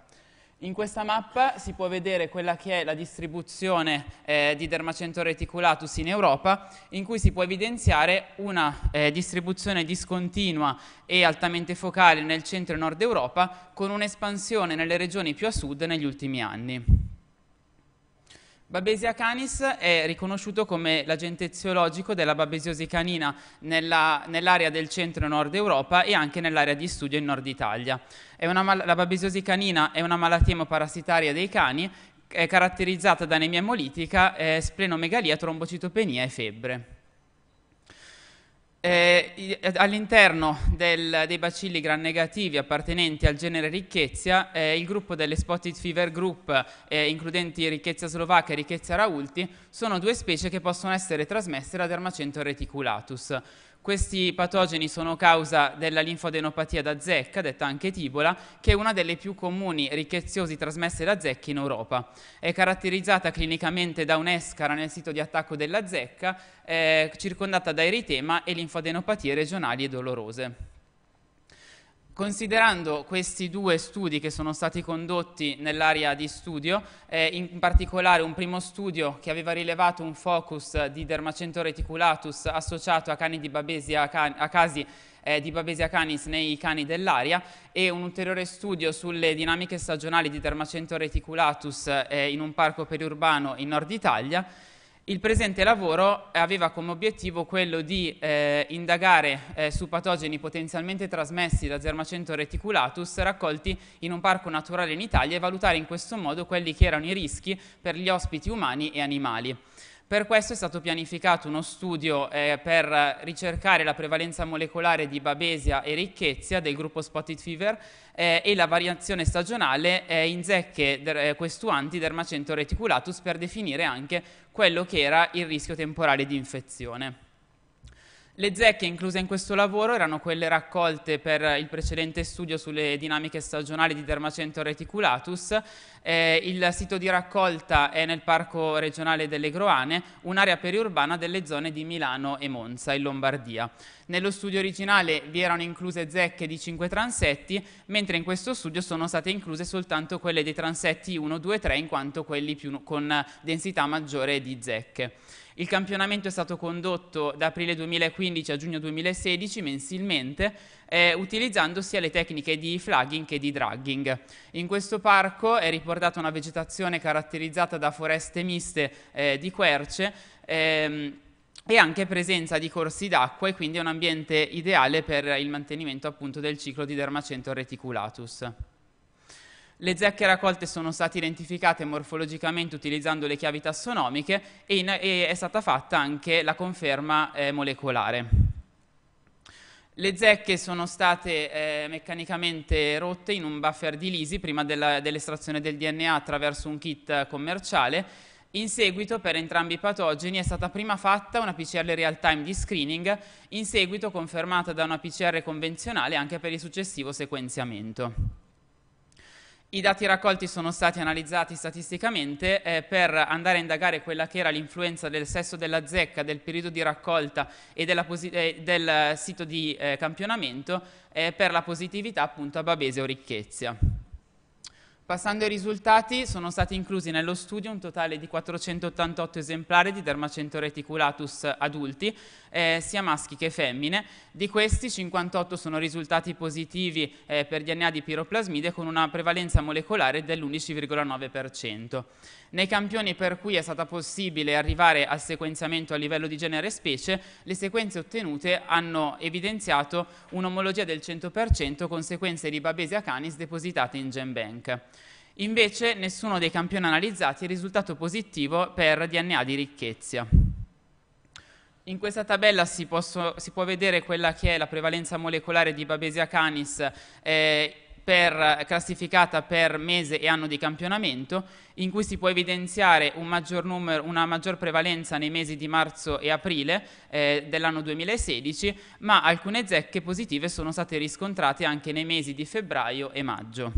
In questa mappa si può vedere quella che è la distribuzione eh, di Dermacento reticulatus in Europa, in cui si può evidenziare una eh, distribuzione discontinua e altamente focale nel centro e nord Europa, con un'espansione nelle regioni più a sud negli ultimi anni. Babesia canis è riconosciuto come l'agente eziologico della babesiosi canina nella, nell'area del centro e nord Europa e anche nell'area di studio in nord Italia. La babesiosi canina è una malattia emoparassitaria dei cani è caratterizzata da anemia emolitica, eh, splenomegalia, trombocitopenia e febbre. Eh, all'interno del, dei bacilli gram negativi appartenenti al genere Rickettsia, eh, il gruppo delle Spotted Fever Group, eh, includenti Rickettsia slovacca e Rickettsia raulti, sono due specie che possono essere trasmesse da Dermacento reticulatus. Questi patogeni sono causa della linfodenopatia da zecca, detta anche tibola, che è una delle più comuni ricchezziosi trasmesse da zecche in Europa. È caratterizzata clinicamente da un'escara nel sito di attacco della zecca, eh, circondata da eritema e linfodenopatie regionali e dolorose. Considerando questi due studi che sono stati condotti nell'area di studio, eh, in particolare un primo studio che aveva rilevato un focus di dermacento reticulatus associato a, cani di Babesia, a casi eh, di Babesia canis nei cani dell'aria e un ulteriore studio sulle dinamiche stagionali di dermacento reticulatus eh, in un parco periurbano in Nord Italia il presente lavoro aveva come obiettivo quello di eh, indagare eh, su patogeni potenzialmente trasmessi da Zermacento reticulatus raccolti in un parco naturale in Italia e valutare in questo modo quelli che erano i rischi per gli ospiti umani e animali. Per questo è stato pianificato uno studio eh, per ricercare la prevalenza molecolare di Babesia e Rickettsia del gruppo Spotted Fever eh, e la variazione stagionale eh, in zecche der, questuanti dermacento reticulatus per definire anche quello che era il rischio temporale di infezione. Le zecche incluse in questo lavoro erano quelle raccolte per il precedente studio sulle dinamiche stagionali di Dermacento reticulatus. Eh, il sito di raccolta è nel Parco regionale delle Groane, un'area periurbana delle zone di Milano e Monza, in Lombardia. Nello studio originale vi erano incluse zecche di 5 transetti, mentre in questo studio sono state incluse soltanto quelle dei transetti 1, 2, 3, in quanto quelli più, con densità maggiore di zecche. Il campionamento è stato condotto da aprile 2015 a giugno 2016 mensilmente, eh, utilizzando sia le tecniche di flagging che di dragging. In questo parco è riportata una vegetazione caratterizzata da foreste miste eh, di querce, ehm, e anche presenza di corsi d'acqua e quindi è un ambiente ideale per il mantenimento appunto del ciclo di Dermacento reticulatus. Le zecche raccolte sono state identificate morfologicamente utilizzando le chiavi tassonomiche e, in, e è stata fatta anche la conferma eh, molecolare. Le zecche sono state eh, meccanicamente rotte in un buffer di lisi prima dell'estrazione del DNA attraverso un kit commerciale. In seguito, per entrambi i patogeni, è stata prima fatta una PCR real time di screening, in seguito confermata da una PCR convenzionale anche per il successivo sequenziamento. I dati raccolti sono stati analizzati statisticamente eh, per andare a indagare quella che era l'influenza del sesso della zecca, del periodo di raccolta e eh, del sito di eh, campionamento eh, per la positività appunto a Babese o Ricchezia. Passando ai risultati, sono stati inclusi nello studio un totale di 488 esemplari di Dermacento reticulatus adulti, eh, sia maschi che femmine. Di questi 58 sono risultati positivi eh, per DNA di piroplasmide con una prevalenza molecolare dell'11,9%. Nei campioni per cui è stata possibile arrivare al sequenziamento a livello di genere e specie, le sequenze ottenute hanno evidenziato un'omologia del 100% con sequenze di Babesia canis depositate in GenBank. Invece nessuno dei campioni analizzati è risultato positivo per DNA di ricchezza. In questa tabella si, posso, si, può vedere quella che è la prevalenza molecolare di Babesia canis eh, per, classificata per mese e anno di campionamento, in cui si può evidenziare un maggior numero, una maggior prevalenza nei mesi di marzo e aprile eh, dell'anno 2016, ma alcune zecche positive sono state riscontrate anche nei mesi di febbraio e maggio.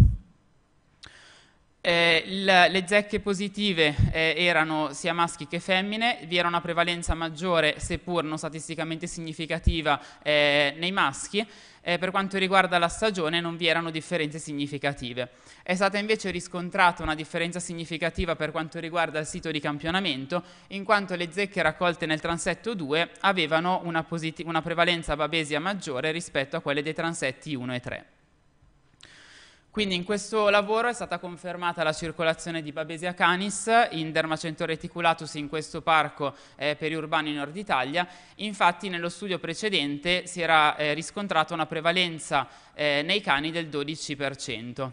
Eh, le zecche positive eh, erano sia maschi che femmine, vi era una prevalenza maggiore, seppur non statisticamente significativa, eh, nei maschi. Eh, per quanto riguarda la stagione non vi erano differenze significative. È stata invece riscontrata una differenza significativa per quanto riguarda il sito di campionamento, in quanto le zecche raccolte nel transetto 2 avevano una, una prevalenza babesia maggiore rispetto a quelle dei transetti 1 e 3. Quindi in questo lavoro è stata confermata la circolazione di Babesia canis in Dermacento reticulatus in questo parco eh, periurbano in Nord Italia. Infatti nello studio precedente si era eh, riscontrata una prevalenza eh, nei cani del 12%.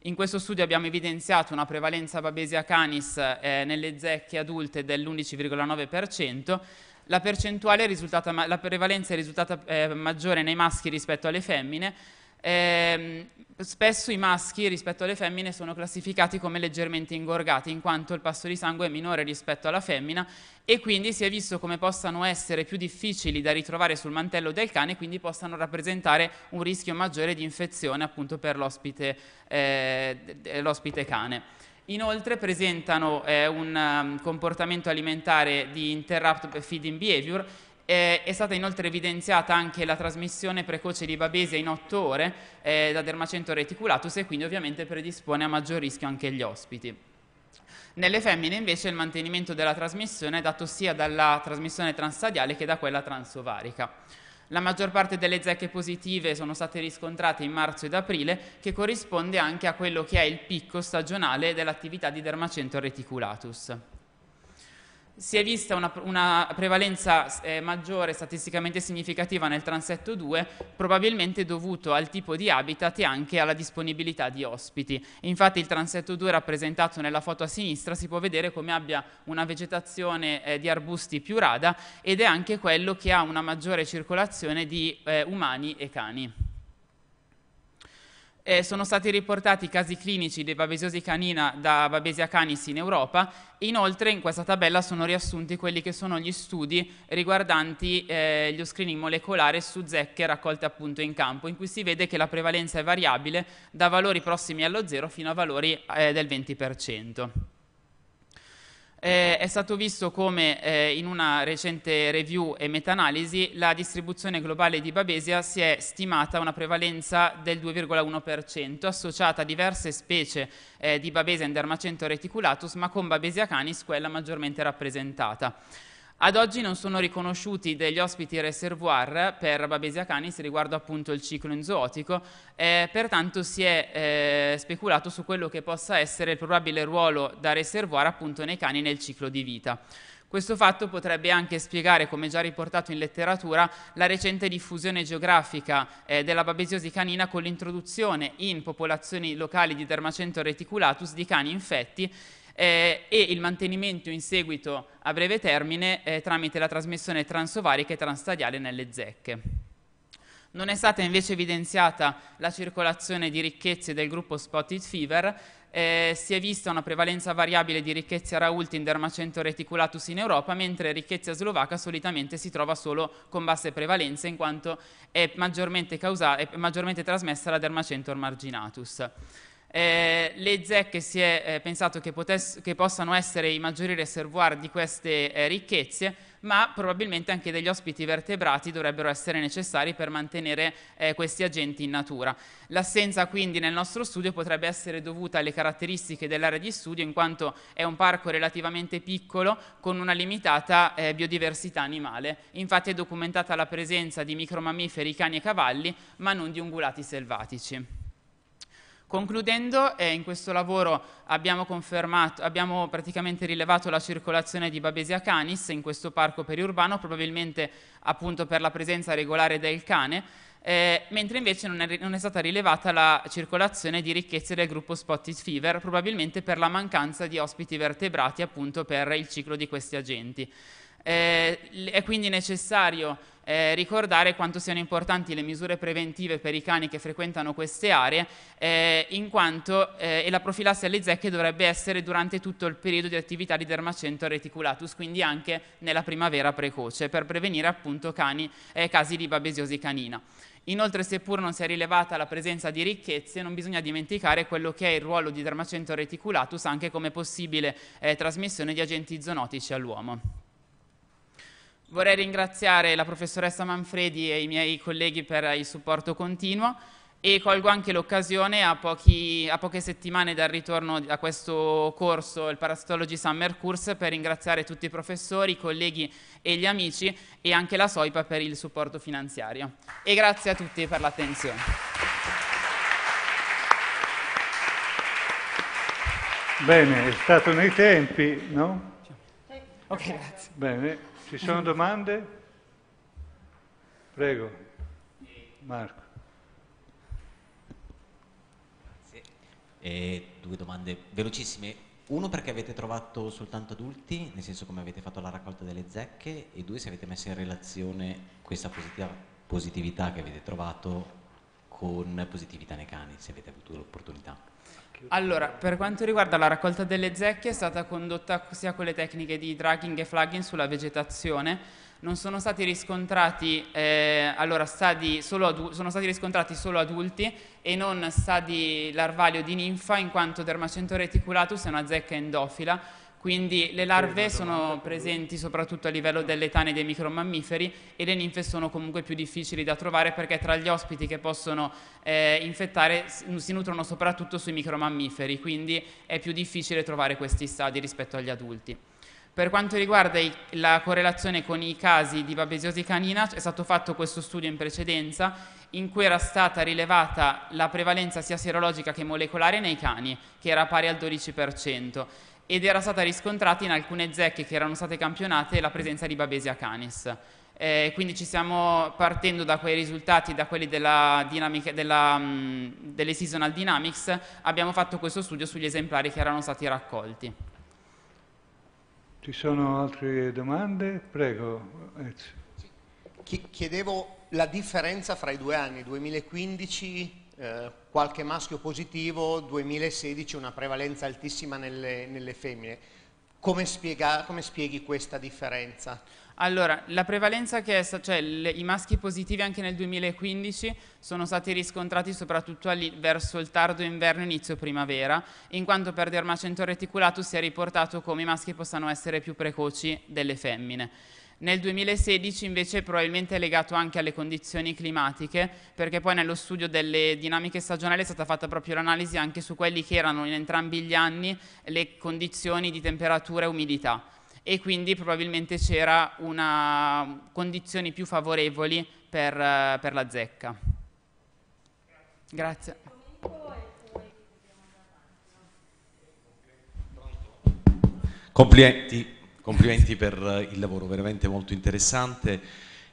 In questo studio abbiamo evidenziato una prevalenza Babesia canis eh, nelle zecche adulte dell'11,9%, la, la prevalenza è risultata eh, maggiore nei maschi rispetto alle femmine, eh, spesso i maschi rispetto alle femmine sono classificati come leggermente ingorgati in quanto il passo di sangue è minore rispetto alla femmina e quindi si è visto come possano essere più difficili da ritrovare sul mantello del cane quindi possano rappresentare un rischio maggiore di infezione appunto per l'ospite, eh, cane. Inoltre presentano eh, un um, comportamento alimentare di interrupt feeding behavior eh, è stata inoltre evidenziata anche la trasmissione precoce di babesia in 8 ore eh, da dermacento reticulatus e quindi ovviamente predispone a maggior rischio anche gli ospiti. Nelle femmine invece il mantenimento della trasmissione è dato sia dalla trasmissione transstadiale che da quella transovarica. La maggior parte delle zecche positive sono state riscontrate in marzo ed aprile, che corrisponde anche a quello che è il picco stagionale dell'attività di dermacento reticulatus si è vista una, una prevalenza eh, maggiore statisticamente significativa nel transetto 2, probabilmente dovuto al tipo di habitat e anche alla disponibilità di ospiti. Infatti il transetto 2 rappresentato nella foto a sinistra si può vedere come abbia una vegetazione eh, di arbusti più rada ed è anche quello che ha una maggiore circolazione di eh, umani e cani. Eh, sono stati riportati casi clinici di babesiosi canina da Babesia canis in Europa. Inoltre in questa tabella sono riassunti quelli che sono gli studi riguardanti eh, lo screening molecolare su zecche raccolte appunto in campo, in cui si vede che la prevalenza è variabile da valori prossimi allo zero fino a valori eh, del 20% eh, è stato visto come eh, in una recente review e meta-analisi la distribuzione globale di Babesia si è stimata una prevalenza del 2,1% associata a diverse specie eh, di Babesia in Dermacento reticulatus ma con Babesia canis quella maggiormente rappresentata. Ad oggi non sono riconosciuti degli ospiti reservoir per Babesia canis riguardo appunto il ciclo enzootico, eh, pertanto si è eh, speculato su quello che possa essere il probabile ruolo da reservoir appunto nei cani nel ciclo di vita. Questo fatto potrebbe anche spiegare, come già riportato in letteratura, la recente diffusione geografica eh, della babesiosi canina con l'introduzione in popolazioni locali di Dermacento reticulatus di cani infetti eh, e il mantenimento in seguito a breve termine eh, tramite la trasmissione transovarica e transstadiale nelle zecche. Non è stata invece evidenziata la circolazione di ricchezze del gruppo Spotted Fever, eh, si è vista una prevalenza variabile di ricchezza Rault in dermacento reticulatus in Europa, mentre ricchezza slovacca solitamente si trova solo con basse prevalenze, in quanto è maggiormente, causa- è maggiormente trasmessa da dermacento marginatus. Eh, le zecche si è eh, pensato che, potess- che, possano essere i maggiori reservoir di queste eh, ricchezze ma probabilmente anche degli ospiti vertebrati dovrebbero essere necessari per mantenere eh, questi agenti in natura. L'assenza quindi nel nostro studio potrebbe essere dovuta alle caratteristiche dell'area di studio in quanto è un parco relativamente piccolo con una limitata eh, biodiversità animale. Infatti è documentata la presenza di micromammiferi, cani e cavalli, ma non di ungulati selvatici. Concludendo, eh, in questo lavoro abbiamo, abbiamo, praticamente rilevato la circolazione di Babesia canis in questo parco periurbano, probabilmente appunto per la presenza regolare del cane, eh, mentre invece non è, non è, stata rilevata la circolazione di ricchezze del gruppo Spotted Fever, probabilmente per la mancanza di ospiti vertebrati appunto per il ciclo di questi agenti. Eh, è quindi necessario eh, ricordare quanto siano importanti le misure preventive per i cani che frequentano queste aree, eh, in quanto eh, la profilassi alle zecche dovrebbe essere durante tutto il periodo di attività di Dermacento reticulatus, quindi anche nella primavera precoce, per prevenire appunto cani, eh, casi di babesiosi canina. Inoltre, seppur non sia rilevata la presenza di ricchezze, non bisogna dimenticare quello che è il ruolo di Dermacento reticulatus anche come possibile eh, trasmissione di agenti zoonotici all'uomo. Vorrei ringraziare la professoressa Manfredi e i miei colleghi per il supporto continuo e colgo anche l'occasione a, a, poche settimane dal ritorno a questo corso, il Parasitology Summer Course, per ringraziare tutti i professori, i colleghi e gli amici e anche la SOIPA per il supporto finanziario. E grazie a tutti per l'attenzione. Bene, è stato nei tempi, no? Ok, grazie. Bene. Ci sono domande? Prego, Marco. E due domande velocissime. Uno perché avete trovato soltanto adulti, nel senso come avete fatto la raccolta delle zecche, e due se avete messo in relazione questa positiva, positività che avete trovato con positività nei cani, se avete avuto l'opportunità. Allora, per quanto riguarda la raccolta delle zecche è stata condotta sia con le tecniche di dragging e flagging sulla vegetazione. Non sono stati riscontrati, eh, allora, stadi adu- sono stati riscontrati solo adulti e non stadi larvali o di ninfa, in quanto Dermacento reticulatus è una zecca endofila, quindi le larve sono presenti soprattutto a livello delle tane dei micromammiferi e le ninfe sono comunque più difficili da trovare perché tra gli ospiti che possono eh, infettare si nutrono soprattutto sui micromammiferi, quindi è più difficile trovare questi stadi rispetto agli adulti. Per quanto riguarda i, la correlazione con i casi di babesiosi canina, è stato fatto questo studio in precedenza in cui era stata rilevata la prevalenza sia serologica che molecolare nei cani, che era pari al 12% ed era stata riscontrata in alcune zecche che erano state campionate la presenza di Babesia canis. Eh, quindi ci stiamo partendo da quei risultati, da quelli della dinamica, della, mh, delle seasonal dynamics, abbiamo fatto questo studio sugli esemplari che erano stati raccolti. Ci sono altre domande? Prego. Chiedevo la differenza fra i due anni, 2015 eh, qualche maschio positivo, 2016 una prevalenza altissima nelle, nelle femmine. Come, spiega, come, spieghi questa differenza? Allora, la prevalenza che è cioè le, i maschi positivi anche nel 2015 sono stati riscontrati soprattutto alli, verso il tardo inverno inizio primavera, in quanto per dermacento reticulatus si è riportato come i maschi possano essere più precoci delle femmine. Nel 2016 invece probabilmente è legato anche alle condizioni climatiche, perché poi nello studio delle dinamiche stagionali è stata fatta proprio l'analisi anche su quelli che erano in entrambi gli anni le condizioni di temperatura e umidità e quindi probabilmente c'erano condizioni più favorevoli per, per la zecca. Grazie. Complimenti. Complimenti per il lavoro veramente molto interessante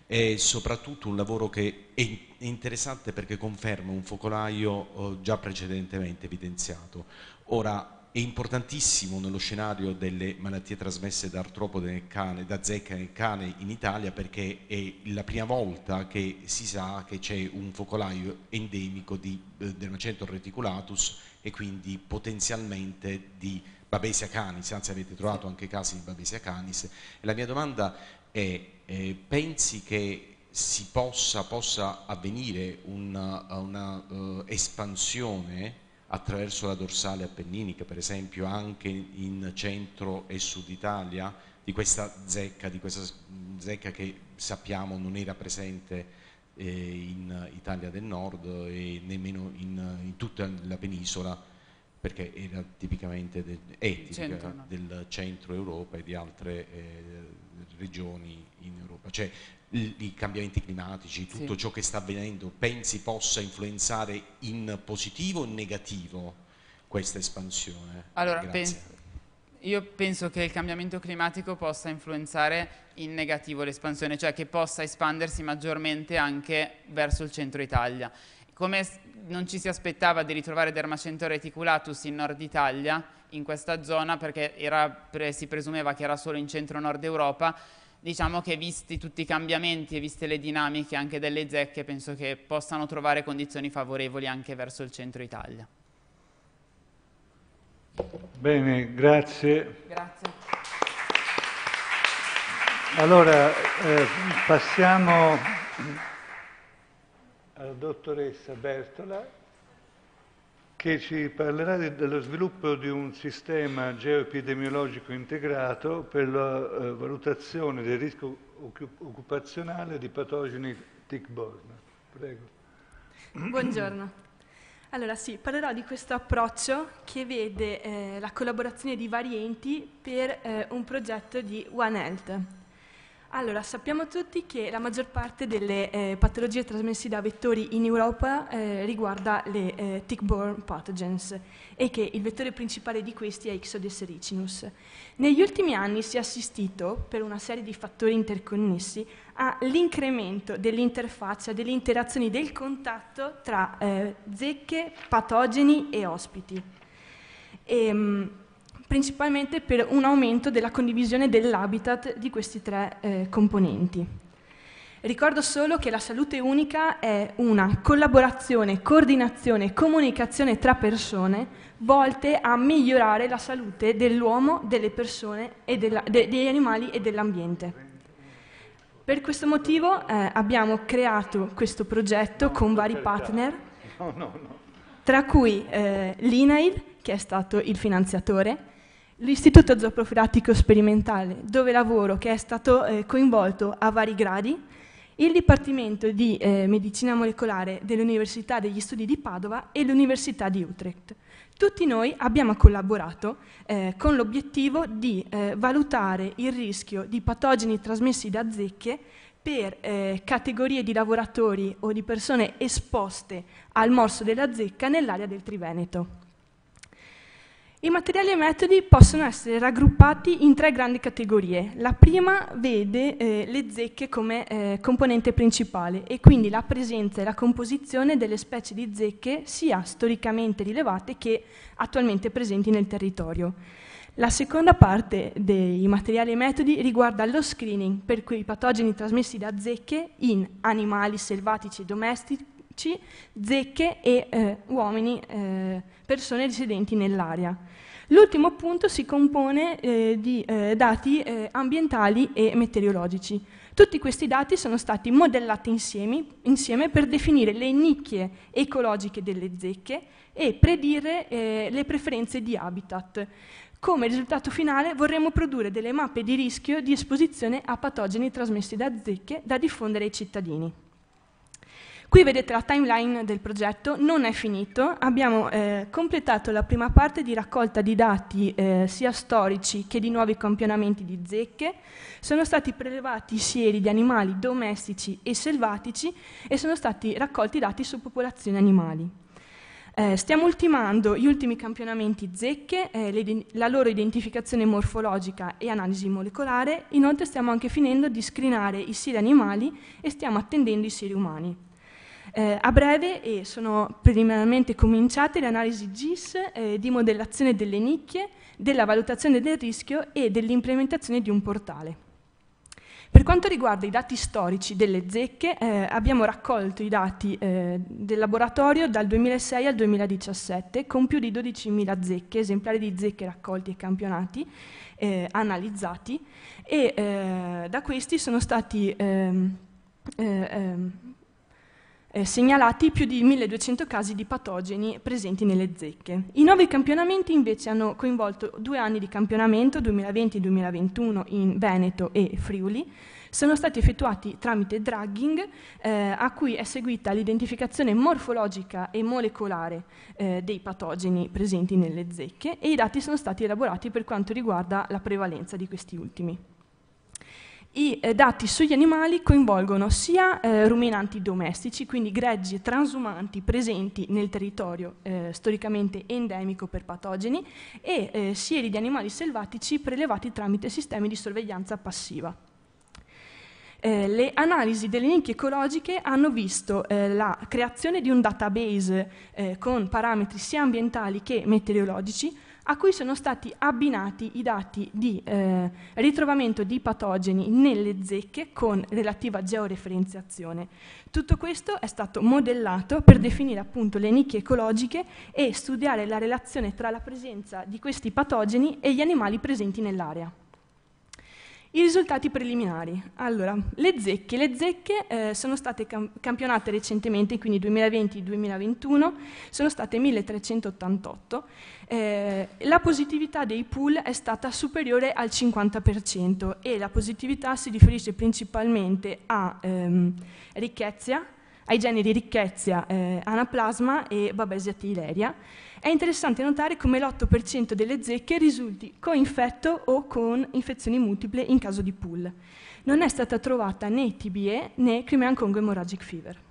e soprattutto un lavoro che è interessante perché conferma un focolaio eh, già precedentemente evidenziato. Ora è importantissimo nello scenario delle malattie trasmesse da artropode nel cane, da zecca nel cane in Italia perché è la prima volta che si sa che c'è un focolaio endemico di eh, dermacento reticulatus e quindi potenzialmente di Babesia canis, anzi avete trovato anche casi di Babesia canis. La mia domanda è, eh, pensi che si possa, possa avvenire una, una uh, espansione attraverso la dorsale appenninica, per esempio anche in centro e sud Italia, di questa zecca, di questa zecca che sappiamo non era presente eh, in Italia del Nord e nemmeno in, in tutta la penisola perché era tipicamente de, è tipica centro, no? del centro Europa e di altre eh, regioni in Europa. Cioè i, i cambiamenti climatici, tutto sì. ciò che sta avvenendo, pensi possa influenzare in positivo o in negativo questa espansione? Allora, penso io penso che il cambiamento climatico possa influenzare in negativo l'espansione, cioè che possa espandersi maggiormente anche verso il centro Italia. Come non ci si aspettava di ritrovare Dermacento reticulatus in Nord Italia, in questa zona, perché era, si presumeva che era solo in centro-nord Europa, diciamo che visti tutti i cambiamenti e viste le dinamiche anche delle zecche, penso che possano trovare condizioni favorevoli anche verso il centro Italia. Bene, grazie. Grazie. Allora, eh, passiamo alla dottoressa Bertola che ci parlerà dello sviluppo di un sistema geoepidemiologico integrato per la eh, valutazione del rischio occupazionale di patogeni tick-borne. Prego. Buongiorno. Allora sì, parlerò di questo approccio che vede eh, la collaborazione di vari enti per eh, un progetto di One Health. Allora, sappiamo tutti che la maggior parte delle eh, patologie trasmesse da vettori in Europa eh, riguarda le eh, tick-borne pathogens e che il vettore principale di questi è Ixodes ericinus. Negli ultimi anni si è assistito, per una serie di fattori interconnessi, all'incremento dell'interfaccia, delle interazioni, del contatto tra eh, zecche, patogeni e ospiti. E, ehm, mh, principalmente per un aumento della condivisione dell'habitat di questi tre eh, componenti. Ricordo solo che la salute unica è una collaborazione, coordinazione e comunicazione tra persone volte a migliorare la salute dell'uomo, delle persone, della, de, degli animali e dell'ambiente. Per questo motivo eh, abbiamo creato questo progetto con vari partner, tra cui eh, l'INAIL, che è stato il finanziatore, l'Istituto Zooprofilattico Sperimentale, dove lavoro, che è stato eh, coinvolto a vari gradi, il Dipartimento di eh, Medicina Molecolare dell'Università degli Studi di Padova e l'Università di Utrecht. Tutti noi abbiamo collaborato eh, con l'obiettivo di eh, valutare il rischio di patogeni trasmessi da zecche per eh, categorie di lavoratori o di persone esposte al morso della zecca nell'area del Triveneto. I materiali e metodi possono essere raggruppati in tre grandi categorie. La prima vede eh, le zecche come eh, componente principale e quindi la presenza e la composizione delle specie di zecche sia storicamente rilevate che attualmente presenti nel territorio. La seconda parte dei materiali e metodi riguarda lo screening per cui i patogeni trasmessi da zecche in animali selvatici e domestici, zecche e eh, uomini, eh, persone residenti nell'area. L'ultimo punto si compone eh, di eh, dati eh, ambientali e meteorologici. Tutti questi dati sono stati modellati insieme, insieme per definire le nicchie ecologiche delle zecche e predire eh, le preferenze di habitat. Come risultato finale vorremmo produrre delle mappe di rischio di esposizione a patogeni trasmessi da zecche da diffondere ai cittadini. Qui vedete la timeline del progetto, non è finito, abbiamo eh, completato la prima parte di raccolta di dati eh, sia storici che di nuovi campionamenti di zecche, sono stati prelevati sieri di animali domestici e selvatici e sono stati raccolti dati su popolazioni animali. Eh, stiamo ultimando gli ultimi campionamenti zecche, eh, le, la loro identificazione morfologica e analisi molecolare, inoltre stiamo anche finendo di screenare i sieri animali e stiamo attendendo i sieri umani. Eh, a breve e sono preliminarmente cominciate le analisi GIS eh, di modellazione delle nicchie, della valutazione del rischio e dell'implementazione di un portale. Per quanto riguarda i dati storici delle zecche, eh, abbiamo raccolto i dati eh, del laboratorio dal 2006 al 2017 con più di 12.000 zecche, esemplari di zecche raccolti e campionati, eh, analizzati e eh, da questi sono stati ehm, eh, segnalati più di 1200 casi di patogeni presenti nelle zecche. I nuovi campionamenti invece hanno coinvolto due anni di campionamento, 2020-2021 in Veneto e Friuli, sono stati effettuati tramite drugging eh, a cui è seguita l'identificazione morfologica e molecolare eh, dei patogeni presenti nelle zecche e i dati sono stati elaborati per quanto riguarda la prevalenza di questi ultimi. I eh, dati sugli animali coinvolgono sia eh, ruminanti domestici, quindi greggi e transumanti presenti nel territorio eh, storicamente endemico per patogeni, e eh, sieri di animali selvatici prelevati tramite sistemi di sorveglianza passiva. Eh, le analisi delle nicchie ecologiche hanno visto eh, la creazione di un database eh, con parametri sia ambientali che meteorologici a cui sono stati abbinati i dati di eh, ritrovamento di patogeni nelle zecche con relativa georeferenziazione. Tutto questo è stato modellato per definire appunto le nicchie ecologiche e studiare la relazione tra la presenza di questi patogeni e gli animali presenti nell'area. I risultati preliminari. Allora, le zecche. Le zecche eh, sono state cam campionate recentemente, quindi 2020-2021, sono state 1388. Eh, la positività dei pool è stata superiore al 50% e la positività si riferisce principalmente a ehm, ricchezia, ai generi ricchezia, eh, anaplasma e babesia tileria è interessante notare come l'8% delle zecche risulti co-infetto o con infezioni multiple in caso di pool. Non è stata trovata né TBE né Crimean Congo Hemorrhagic Fever.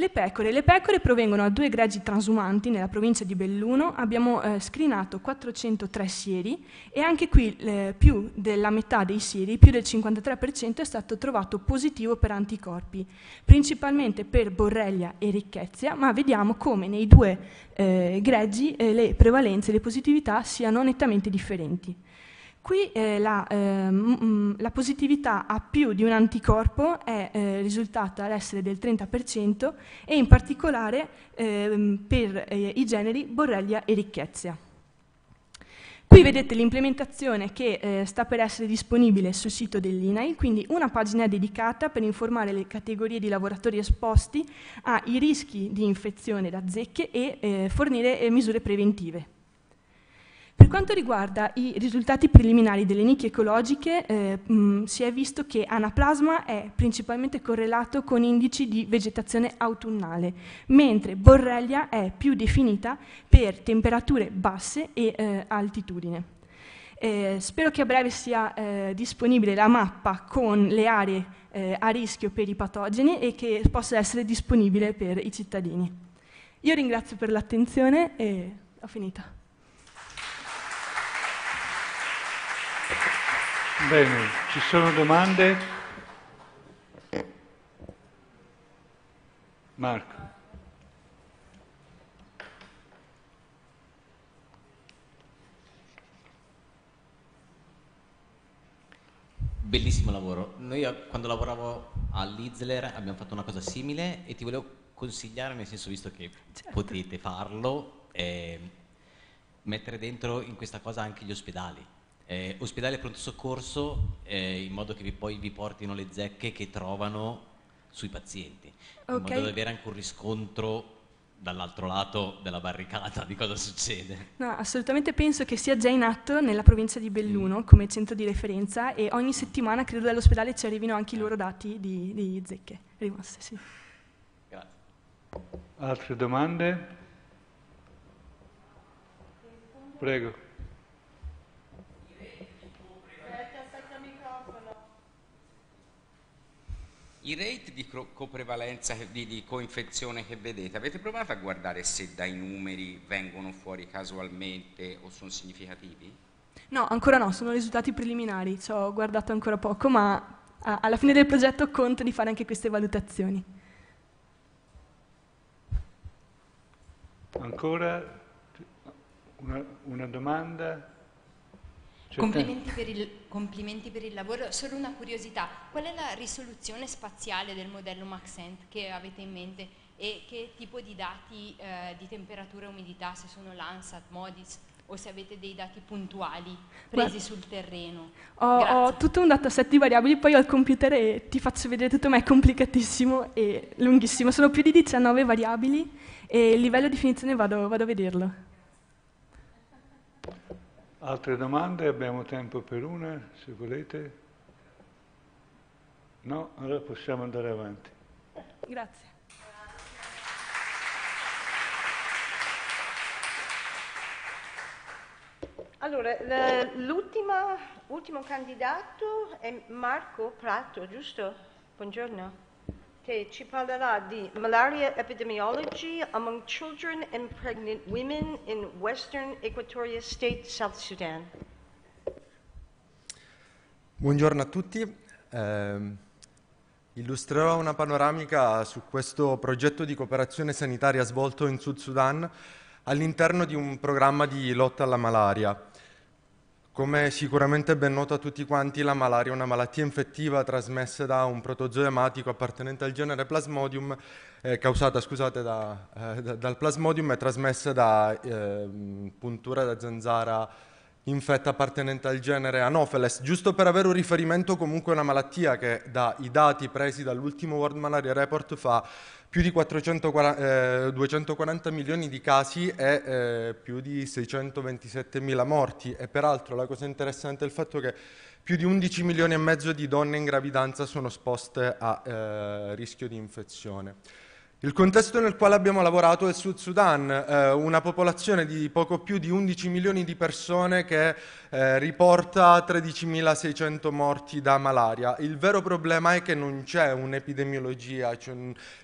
Le pecore. Le pecore provengono da due greggi transumanti nella provincia di Belluno. Abbiamo eh, screenato 403 sieri e anche qui eh, più della metà dei sieri, più del 53%, è stato trovato positivo per anticorpi, principalmente per borrelia e ricchezia, ma vediamo come nei due eh, greggi eh, le prevalenze e le positività siano nettamente differenti. Qui eh, la, eh, la, positività a più di un anticorpo è eh, risultata essere del 30% e in particolare ehm, per eh, i generi Borrelia e Ricchezia. Qui vedete l'implementazione che eh, sta per essere disponibile sul sito dell'INAIL, quindi una pagina dedicata per informare le categorie di lavoratori esposti ai rischi di infezione da zecche e eh, fornire misure preventive. Per quanto riguarda i risultati preliminari delle nicchie ecologiche, eh, mh, si è visto che anaplasma è principalmente correlato con indici di vegetazione autunnale, mentre borrelia è più definita per temperature basse e eh, altitudine. Eh, spero che a breve sia eh, disponibile la mappa con le aree eh, a rischio per i patogeni e che possa essere disponibile per i cittadini. Io ringrazio per l'attenzione e ho finito. Bene, ci sono domande? Marco. Bellissimo lavoro. Noi eh, quando lavoravo all'Izzler abbiamo fatto una cosa simile e ti volevo consigliare, nel senso visto che certo. potete farlo, eh, mettere dentro in questa cosa anche gli ospedali eh, ospedale pronto soccorso eh, in modo che vi, poi vi portino le zecche che trovano sui pazienti, okay. in modo da avere anche un riscontro dall'altro lato della barricata di cosa succede. No, assolutamente penso che sia già in atto nella provincia di Belluno mm. come centro di referenza e ogni settimana credo dall'ospedale ci arrivino anche i loro dati di, di zecche rimaste. Sì. Grazie. Altre domande? Prego. I rate di coprevalenza, di, di coinfezione che vedete, avete provato a guardare se dai numeri vengono fuori casualmente o sono significativi? No, ancora no, sono risultati preliminari, ci ho guardato ancora poco, ma alla fine del progetto conto di fare anche queste valutazioni. Ancora una, una domanda? Complimenti per, il, complimenti per, il, lavoro. Solo una curiosità, qual è la risoluzione spaziale del modello Maxent che avete in mente e che tipo di dati eh, di temperatura e umidità, se sono Landsat, Modis, o se avete dei dati puntuali presi Guarda, sul terreno. Ho, ho tutto un dataset di variabili, poi ho il computer e ti faccio vedere tutto, ma è complicatissimo e lunghissimo. Sono più di 19 variabili e il livello di definizione vado, vado a vederlo. Altre domande? Abbiamo tempo per una, se volete. No? Allora possiamo andare avanti. Grazie. Allora, l'ultimo candidato è Marco Prato, giusto? Buongiorno. Che ci parlerà di malaria epidemiology among children and pregnant women in Western Equatoria State, South Sudan. Buongiorno a tutti. Ehm, illustrerò una panoramica su questo progetto di cooperazione sanitaria svolto in Sud Sudan all'interno di un programma di lotta alla malaria. Come sicuramente ben noto a tutti quanti, la malaria è una malattia infettiva trasmessa da un protozoo ematico appartenente al genere Plasmodium, eh, causata scusate, da, eh, da- dal Plasmodium e trasmessa da ehm, puntura da zanzara infetta appartenente al genere Anopheles, giusto per avere un riferimento comunque a una malattia che dai dati presi dall'ultimo World Malaria Report fa più di 440, eh, 240 milioni di casi e eh, più di 627 mila morti e peraltro la cosa interessante è il fatto che più di 11 milioni e mezzo di donne in gravidanza sono esposte a eh, rischio di infezione. Il contesto nel quale abbiamo lavorato è il Sud Sudan, eh, una popolazione di poco più di 11 milioni di persone che eh, riporta 13.600 morti da malaria. Il vero problema è che non c'è un'epidemiologia, cioè,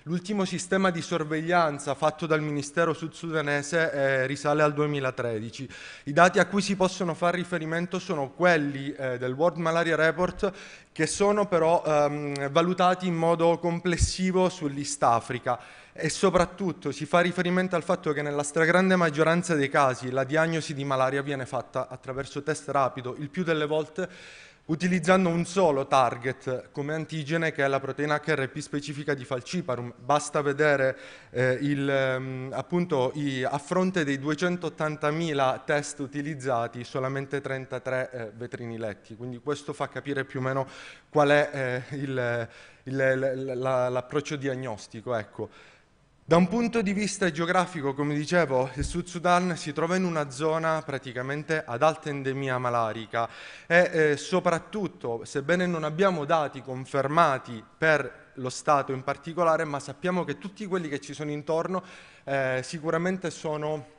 l'ultimo sistema di sorveglianza fatto dal Ministero sud-sudanese eh, risale al 2013. I dati a cui si possono fare riferimento sono quelli eh, del World Malaria Report che sono però ehm, valutati in modo complessivo sull'East Africa e soprattutto si fa riferimento al fatto che nella stragrande maggioranza dei casi la diagnosi di malaria viene fatta attraverso test rapido, il più delle volte utilizzando un solo target come antigene che è la proteina HRP specifica di falciparum. Basta vedere eh, il, ehm, appunto, i- a fronte dei 280.000 test utilizzati solamente 33 eh, vetrini letti, quindi questo fa capire più o meno qual è eh, l'approccio diagnostico. Ecco. Da un punto di vista geografico, come dicevo, il Sud Sudan si trova in una zona praticamente ad alta endemia malarica e eh, soprattutto, sebbene non abbiamo dati confermati per lo Stato in particolare, ma sappiamo che tutti quelli che ci sono intorno eh, sicuramente sono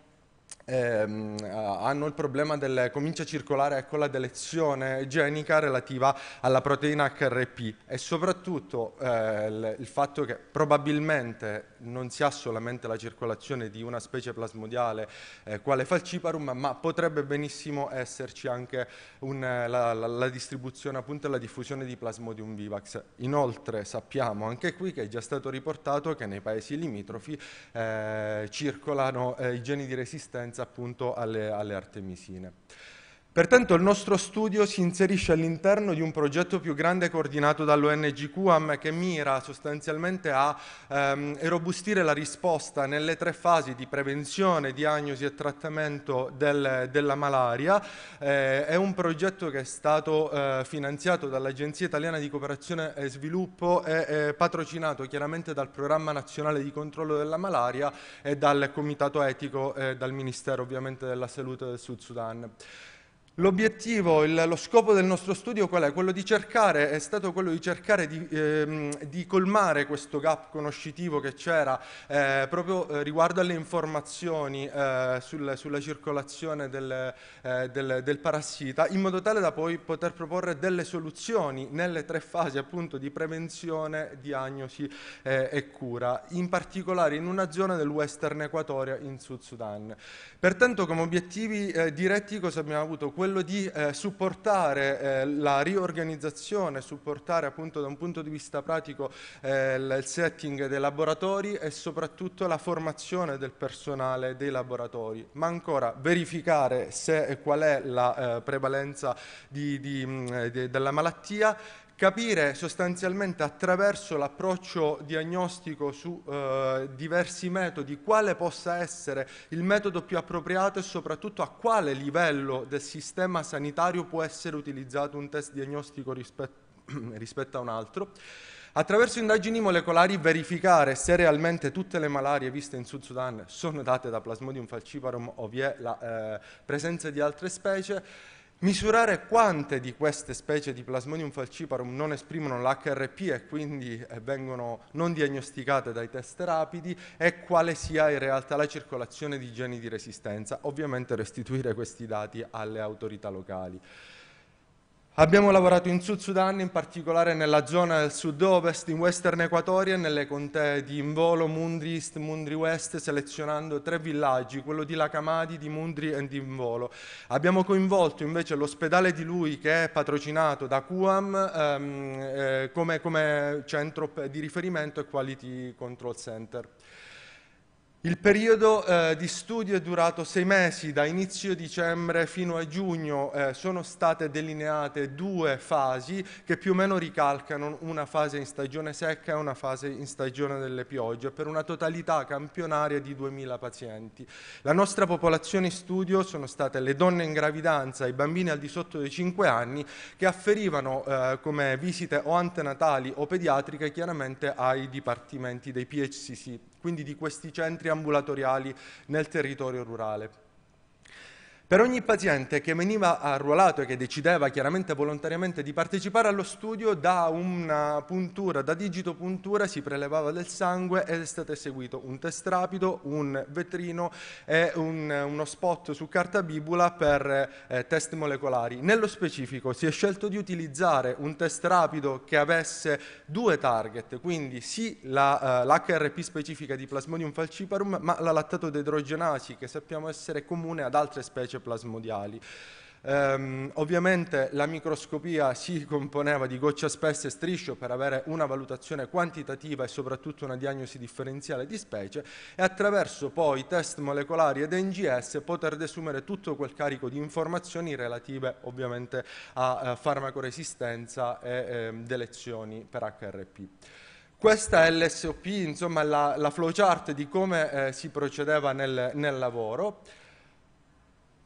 ehm, hanno il problema del comincia a circolare ecco, la delezione genica relativa alla proteina HRP e soprattutto eh, il, fatto che probabilmente non si ha solamente la circolazione di una specie plasmodiale eh, quale falciparum, ma potrebbe benissimo esserci anche un, la, la- la distribuzione appunto e la diffusione di Plasmodium vivax. Inoltre sappiamo anche qui che è già stato riportato che nei paesi limitrofi eh, circolano eh, i geni di resistenza appunto alle, alle artemisine. Pertanto il nostro studio si inserisce all'interno di un progetto più grande coordinato dall'ONG QAM che mira sostanzialmente a ehm, robustire la risposta nelle tre fasi di prevenzione, diagnosi e trattamento del- della malaria. Eh, è un progetto che è stato eh, finanziato dall'Agenzia Italiana di Cooperazione e Sviluppo e eh, patrocinato chiaramente dal Programma Nazionale di Controllo della Malaria e dal Comitato Etico e dal Ministero ovviamente della Salute del Sud Sudan. L'obiettivo, il- lo scopo del nostro studio qual è? Quello di cercare, è stato quello di cercare di, ehm, di colmare questo gap conoscitivo che c'era eh, proprio eh, riguardo alle informazioni eh, sul- sulla circolazione del, eh, del- del parassita, in modo tale da poi poter proporre delle soluzioni nelle tre fasi appunto di prevenzione, diagnosi eh, e cura, in particolare in una zona del Western Equatoria in Sud Sudan. Pertanto come obiettivi eh, diretti cosa abbiamo avuto? Quello di eh, supportare eh, la riorganizzazione, supportare appunto da un punto di vista pratico eh, il setting dei laboratori e soprattutto la formazione del personale dei laboratori, ma ancora verificare se e qual è la eh, prevalenza di- di, mh, de- della malattia capire sostanzialmente attraverso l'approccio diagnostico su eh, diversi metodi quale possa essere il metodo più appropriato e soprattutto a quale livello del sistema sanitario può essere utilizzato un test diagnostico rispetto, rispetto a un altro. Attraverso indagini molecolari verificare se realmente tutte le malarie viste in Sud Sudan sono date da Plasmodium falciparum o vi è la eh, presenza di altre specie Misurare quante di queste specie di Plasmodium falciparum non esprimono l'HRP e quindi eh, vengono non diagnosticate dai test rapidi e quale sia in realtà la circolazione di geni di resistenza. Ovviamente restituire questi dati alle autorità locali. Abbiamo lavorato in Sud Sudan, in particolare nella zona del sud-ovest, in Western Equatoria, nelle contee di Involo, Mundri East, Mundri West, selezionando tre villaggi, quello di Lacamadi, di Mundri e di Involo. Abbiamo coinvolto invece l'ospedale di lui, che è patrocinato da QAM, ehm, eh, come, come centro di riferimento e Quality Control Center. Il periodo eh, di studio è durato sei mesi, da inizio dicembre fino a giugno eh, sono state delineate due fasi che più o meno ricalcano una fase in stagione secca e una fase in stagione delle piogge, per una totalità campionaria di 2.000 pazienti. La nostra popolazione studio sono state le donne in gravidanza e i bambini al di sotto dei 5 anni che afferivano eh, come visite o antenatali o pediatriche chiaramente ai dipartimenti dei PHCC quindi di questi centri ambulatoriali nel territorio rurale. Per ogni paziente che veniva arruolato e che decideva chiaramente volontariamente di partecipare allo studio, da una puntura, da digito puntura si prelevava del sangue ed è stato eseguito un test rapido, un vetrino e un, uno spot su carta bibula per eh, test molecolari. Nello specifico si è scelto di utilizzare un test rapido che avesse due target, quindi sì la, uh, l'HRP specifica di Plasmodium falciparum, ma la lattato deidrogenasi che sappiamo essere comune ad altre specie specie plasmodiali. Um, ovviamente la microscopia si componeva di goccia spesse e striscio per avere una valutazione quantitativa e soprattutto una diagnosi differenziale di specie e attraverso poi test molecolari ed NGS poter desumere tutto quel carico di informazioni relative ovviamente a, a farmacoresistenza e eh, delezioni per HRP. Questa è l'SOP, insomma la, la flowchart di come eh, si procedeva nel, nel lavoro.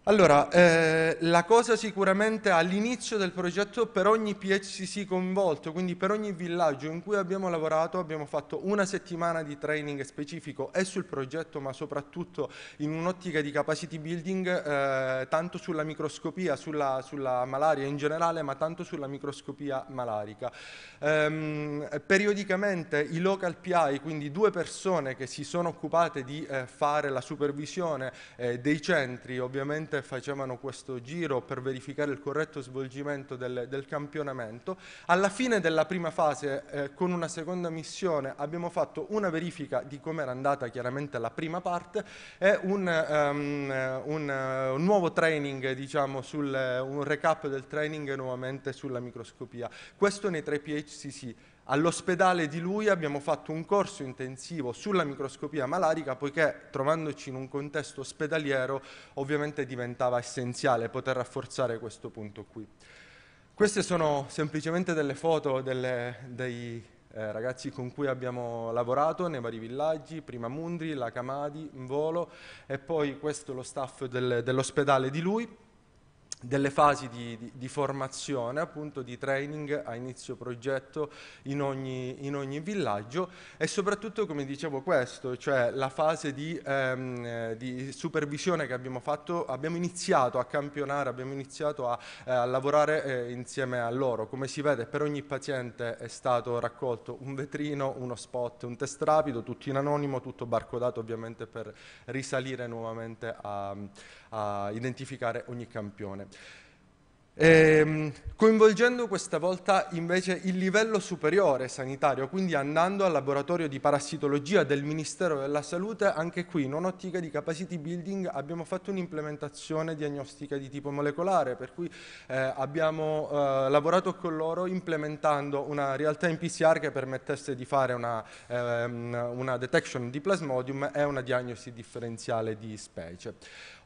Allora, eh, la cosa sicuramente all'inizio del progetto per ogni PHCC coinvolto, quindi per ogni villaggio in cui abbiamo lavorato, abbiamo fatto una settimana di training specifico e sul progetto, ma soprattutto in un'ottica di capacity building, eh, tanto sulla microscopia, sulla, sulla, malaria in generale, ma tanto sulla microscopia malarica. Ehm, periodicamente i local PI, quindi due persone che si sono occupate di eh, fare la supervisione eh, dei centri, ovviamente facevano questo giro per verificare il corretto svolgimento del, del campionamento. Alla fine della prima fase, eh, con una seconda missione, abbiamo fatto una verifica di come era andata chiaramente la prima parte e un, um, un, uh, un nuovo training, diciamo, sul, un recap del training nuovamente sulla microscopia. Questo nei tre PHCC. All'ospedale di lui abbiamo fatto un corso intensivo sulla microscopia malarica poiché trovandoci in un contesto ospedaliero ovviamente diventava essenziale poter rafforzare questo punto qui. Queste sono semplicemente delle foto delle, dei eh, ragazzi con cui abbiamo lavorato nei vari villaggi, prima Mundri, la Camadi, Volo e poi questo è lo staff del, dell'ospedale di lui delle fasi di, di, di, formazione, appunto di training a inizio progetto in ogni, in ogni, villaggio e soprattutto, come dicevo questo, cioè la fase di, ehm, di, supervisione che abbiamo fatto, abbiamo iniziato a campionare, abbiamo iniziato a, eh, a lavorare eh, insieme a loro. Come si vede per ogni paziente è stato raccolto un vetrino, uno spot, un test rapido, tutto in anonimo, tutto barcodato ovviamente per risalire nuovamente a a identificare ogni campione. Ehm, coinvolgendo questa volta invece il livello superiore sanitario, quindi andando al laboratorio di parassitologia del Ministero della Salute, anche qui in un'ottica di capacity building abbiamo fatto un'implementazione diagnostica di tipo molecolare, per cui eh, abbiamo eh, lavorato con loro implementando una realtà in PCR che permettesse di fare una, ehm, una detection di plasmodium e una diagnosi differenziale di specie.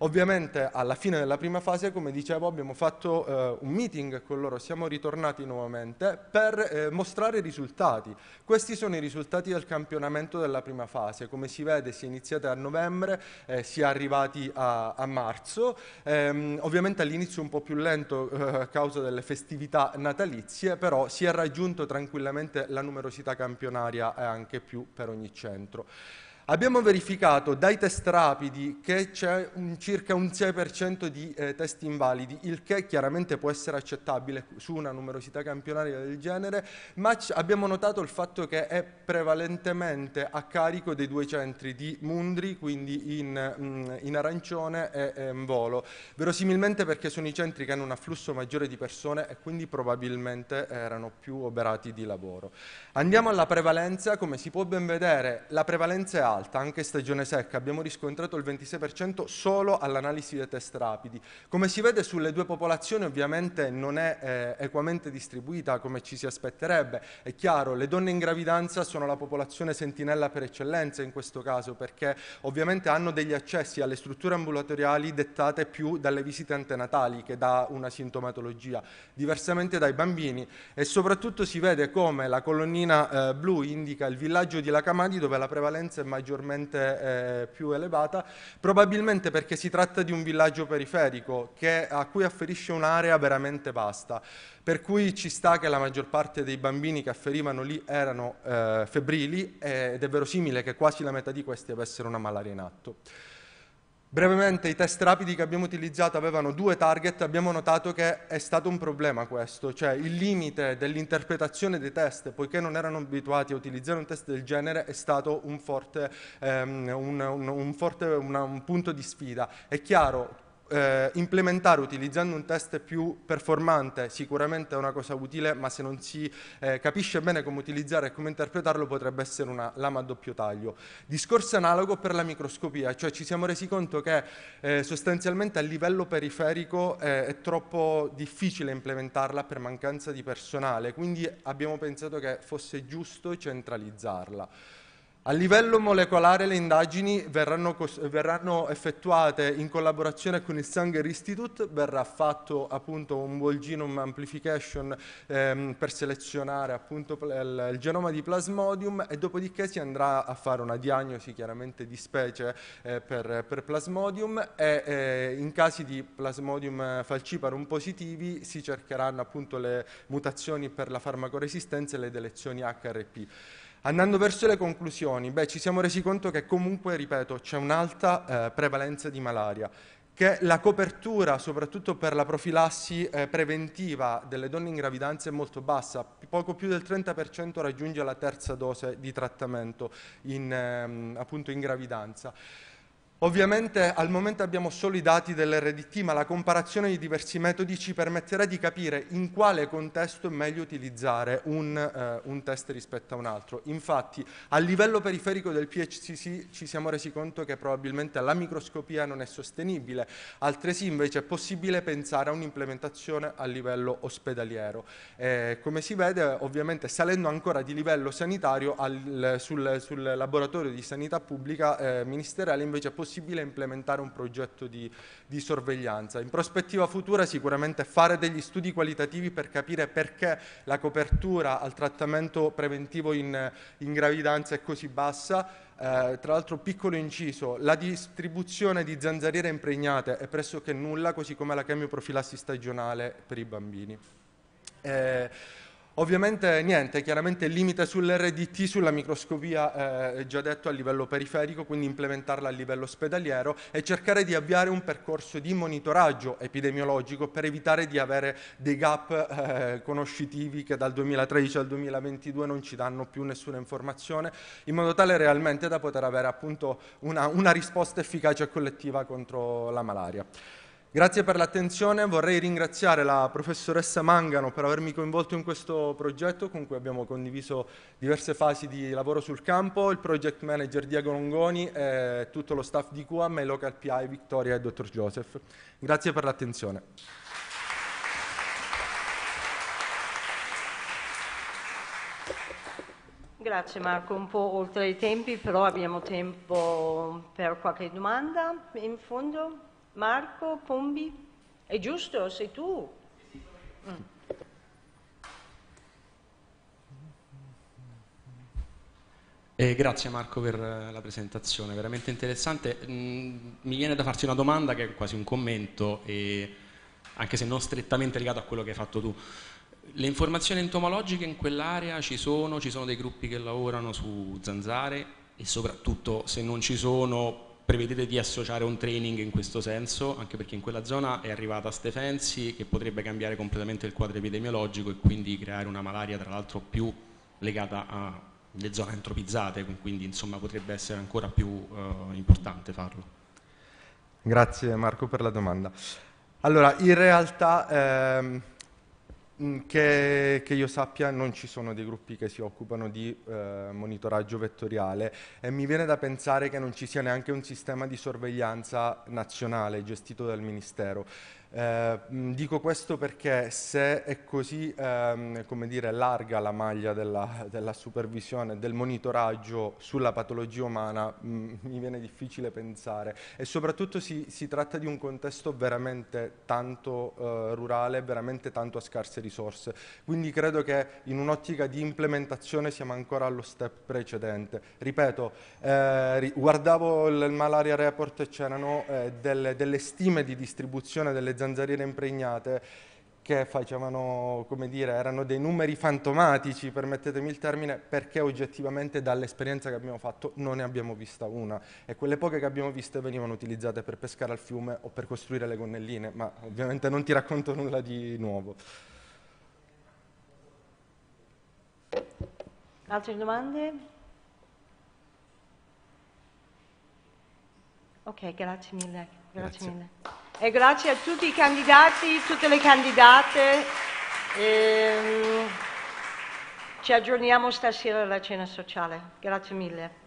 Ovviamente alla fine della prima fase, come dicevo, abbiamo fatto eh, un meeting con loro, siamo ritornati nuovamente per eh, mostrare i risultati. Questi sono i risultati del campionamento della prima fase, come si vede si è iniziata a novembre, eh, si è arrivati a, a marzo, ehm, ovviamente all'inizio un po' più lento eh, a causa delle festività natalizie, però si è raggiunto tranquillamente la numerosità campionaria e anche più per ogni centro. Abbiamo verificato dai test rapidi che c'è circa un 6% di eh, test invalidi, il che chiaramente può essere accettabile su una numerosità campionaria del genere, ma abbiamo notato il fatto che è prevalentemente a carico dei due centri di Mundri, quindi in, mh, mm, in arancione e, e in volo, verosimilmente perché sono i centri che hanno un afflusso maggiore di persone e quindi probabilmente erano più oberati di lavoro. Andiamo alla prevalenza, come si può ben vedere la prevalenza è alta, alta, anche stagione secca, abbiamo riscontrato il 26% solo all'analisi dei test rapidi. Come si vede sulle due popolazioni ovviamente non è eh, equamente distribuita come ci si aspetterebbe, è chiaro, le donne in gravidanza sono la popolazione sentinella per eccellenza in questo caso perché ovviamente hanno degli accessi alle strutture ambulatoriali dettate più dalle visite antenatali che da una sintomatologia, diversamente dai bambini e soprattutto si vede come la colonnina eh, blu indica il villaggio di Lacamadi dove la prevalenza è maggiore maggiormente eh, più elevata, probabilmente perché si tratta di un villaggio periferico che, a cui afferisce un'area veramente vasta, per cui ci sta che la maggior parte dei bambini che afferivano lì erano eh, febbrili ed è verosimile che quasi la metà di questi avessero una malaria in atto. Brevemente, i test rapidi che abbiamo utilizzato avevano due target, abbiamo notato che è stato un problema questo, cioè il limite dell'interpretazione dei test, poiché non erano abituati a utilizzare un test del genere, è stato un forte, um, un, un, un, forte una, un punto di sfida. È chiaro, eh, implementare utilizzando un test più performante sicuramente è una cosa utile, ma se non si eh, capisce bene come utilizzare e come interpretarlo potrebbe essere una lama a doppio taglio. Discorso analogo per la microscopia, cioè ci siamo resi conto che eh, sostanzialmente a livello periferico eh, è troppo difficile implementarla per mancanza di personale, quindi abbiamo pensato che fosse giusto centralizzarla. A livello molecolare le indagini verranno, verranno, effettuate in collaborazione con il Sanger Institute, verrà fatto appunto un whole genome amplification ehm, per selezionare appunto il, il, genoma di Plasmodium e dopodiché si andrà a fare una diagnosi chiaramente di specie eh, per, per, Plasmodium e eh, in casi di Plasmodium falciparum positivi si cercheranno appunto le mutazioni per la farmacoresistenza e le delezioni HRP. Andando verso le conclusioni, beh, ci siamo resi conto che comunque, ripeto, c'è un'alta eh, prevalenza di malaria, che la copertura, soprattutto per la profilassi eh, preventiva delle donne in gravidanza, è molto bassa, poco più del 30% raggiunge la terza dose di trattamento in, ehm, appunto in gravidanza. Ovviamente al momento abbiamo solo i dati dell'RDT, ma la comparazione di diversi metodi ci permetterà di capire in quale contesto è meglio utilizzare un, eh, un, test rispetto a un altro. Infatti, a livello periferico del PHCC ci siamo resi conto che probabilmente la microscopia non è sostenibile, altresì invece è possibile pensare a un'implementazione a livello ospedaliero. Eh, come si vede, ovviamente salendo ancora di livello sanitario, al, sul, sul, laboratorio di sanità pubblica eh, ministeriale invece è possibile possibile implementare un progetto di, di, sorveglianza. In prospettiva futura sicuramente fare degli studi qualitativi per capire perché la copertura al trattamento preventivo in, in gravidanza è così bassa, eh, tra l'altro piccolo inciso, la distribuzione di zanzariere impregnate è pressoché nulla, così come la chemioprofilassi stagionale per i bambini. Eh, Ovviamente niente, chiaramente il limite sull'RDT, sulla microscopia eh, è già detto a livello periferico, quindi implementarla a livello ospedaliero e cercare di avviare un percorso di monitoraggio epidemiologico per evitare di avere dei gap eh, conoscitivi che dal 2013 al 2022 non ci danno più nessuna informazione, in modo tale realmente da poter avere appunto una, una risposta efficace e collettiva contro la malaria. Grazie per l'attenzione, vorrei ringraziare la professoressa Mangano per avermi coinvolto in questo progetto con cui abbiamo condiviso diverse fasi di lavoro sul campo, il project manager Diego Longoni e tutto lo staff di QAM e Local PI Vittoria e Dr. Joseph. Grazie per l'attenzione. Grazie Marco, un po' oltre i tempi, però abbiamo tempo per qualche domanda in fondo. Marco Pombi? È giusto, sei tu. Mm. Eh, grazie Marco per eh, la presentazione, veramente interessante. Mm, mi viene da farti una domanda che è quasi un commento, anche se non strettamente legato a quello che hai fatto tu. Le informazioni entomologiche in quell'area ci sono? Ci sono dei gruppi che lavorano su zanzare? E soprattutto se non ci sono prevedete di associare un training in questo senso, anche perché in quella zona è arrivata Stefensi che potrebbe cambiare completamente il quadro epidemiologico e quindi creare una malaria tra l'altro più legata a le zone antropizzate, quindi insomma potrebbe essere ancora più uh, importante farlo. Grazie Marco per la domanda. Allora, in realtà ehm, che, che, io sappia non ci sono dei gruppi che si occupano di eh, monitoraggio vettoriale e mi viene da pensare che non ci sia neanche un sistema di sorveglianza nazionale gestito dal Ministero. Eh, dico questo perché se è così ehm, dire, larga la maglia della, della, supervisione, del monitoraggio sulla patologia umana, mh, mi viene difficile pensare e soprattutto si, si tratta di un contesto veramente tanto eh, rurale, veramente tanto a scarse risorse. Quindi credo che in un'ottica di implementazione siamo ancora allo step precedente. Ripeto, eh, guardavo il Malaria Report e c'erano eh, delle, delle stime di distribuzione delle zanzariere impregnate che facevano, come dire, erano dei numeri fantomatici, permettetemi il termine, perché oggettivamente dall'esperienza che abbiamo fatto non ne abbiamo vista una e quelle poche che abbiamo viste venivano utilizzate per pescare al fiume o per costruire le gonnelline, ma ovviamente non ti racconto nulla di nuovo. Altre domande? Ok, grazie mille. Grazie, grazie. mille. E grazie a tutti i candidati, tutte le candidate. Ehm, ci aggiorniamo stasera alla cena sociale. Grazie mille.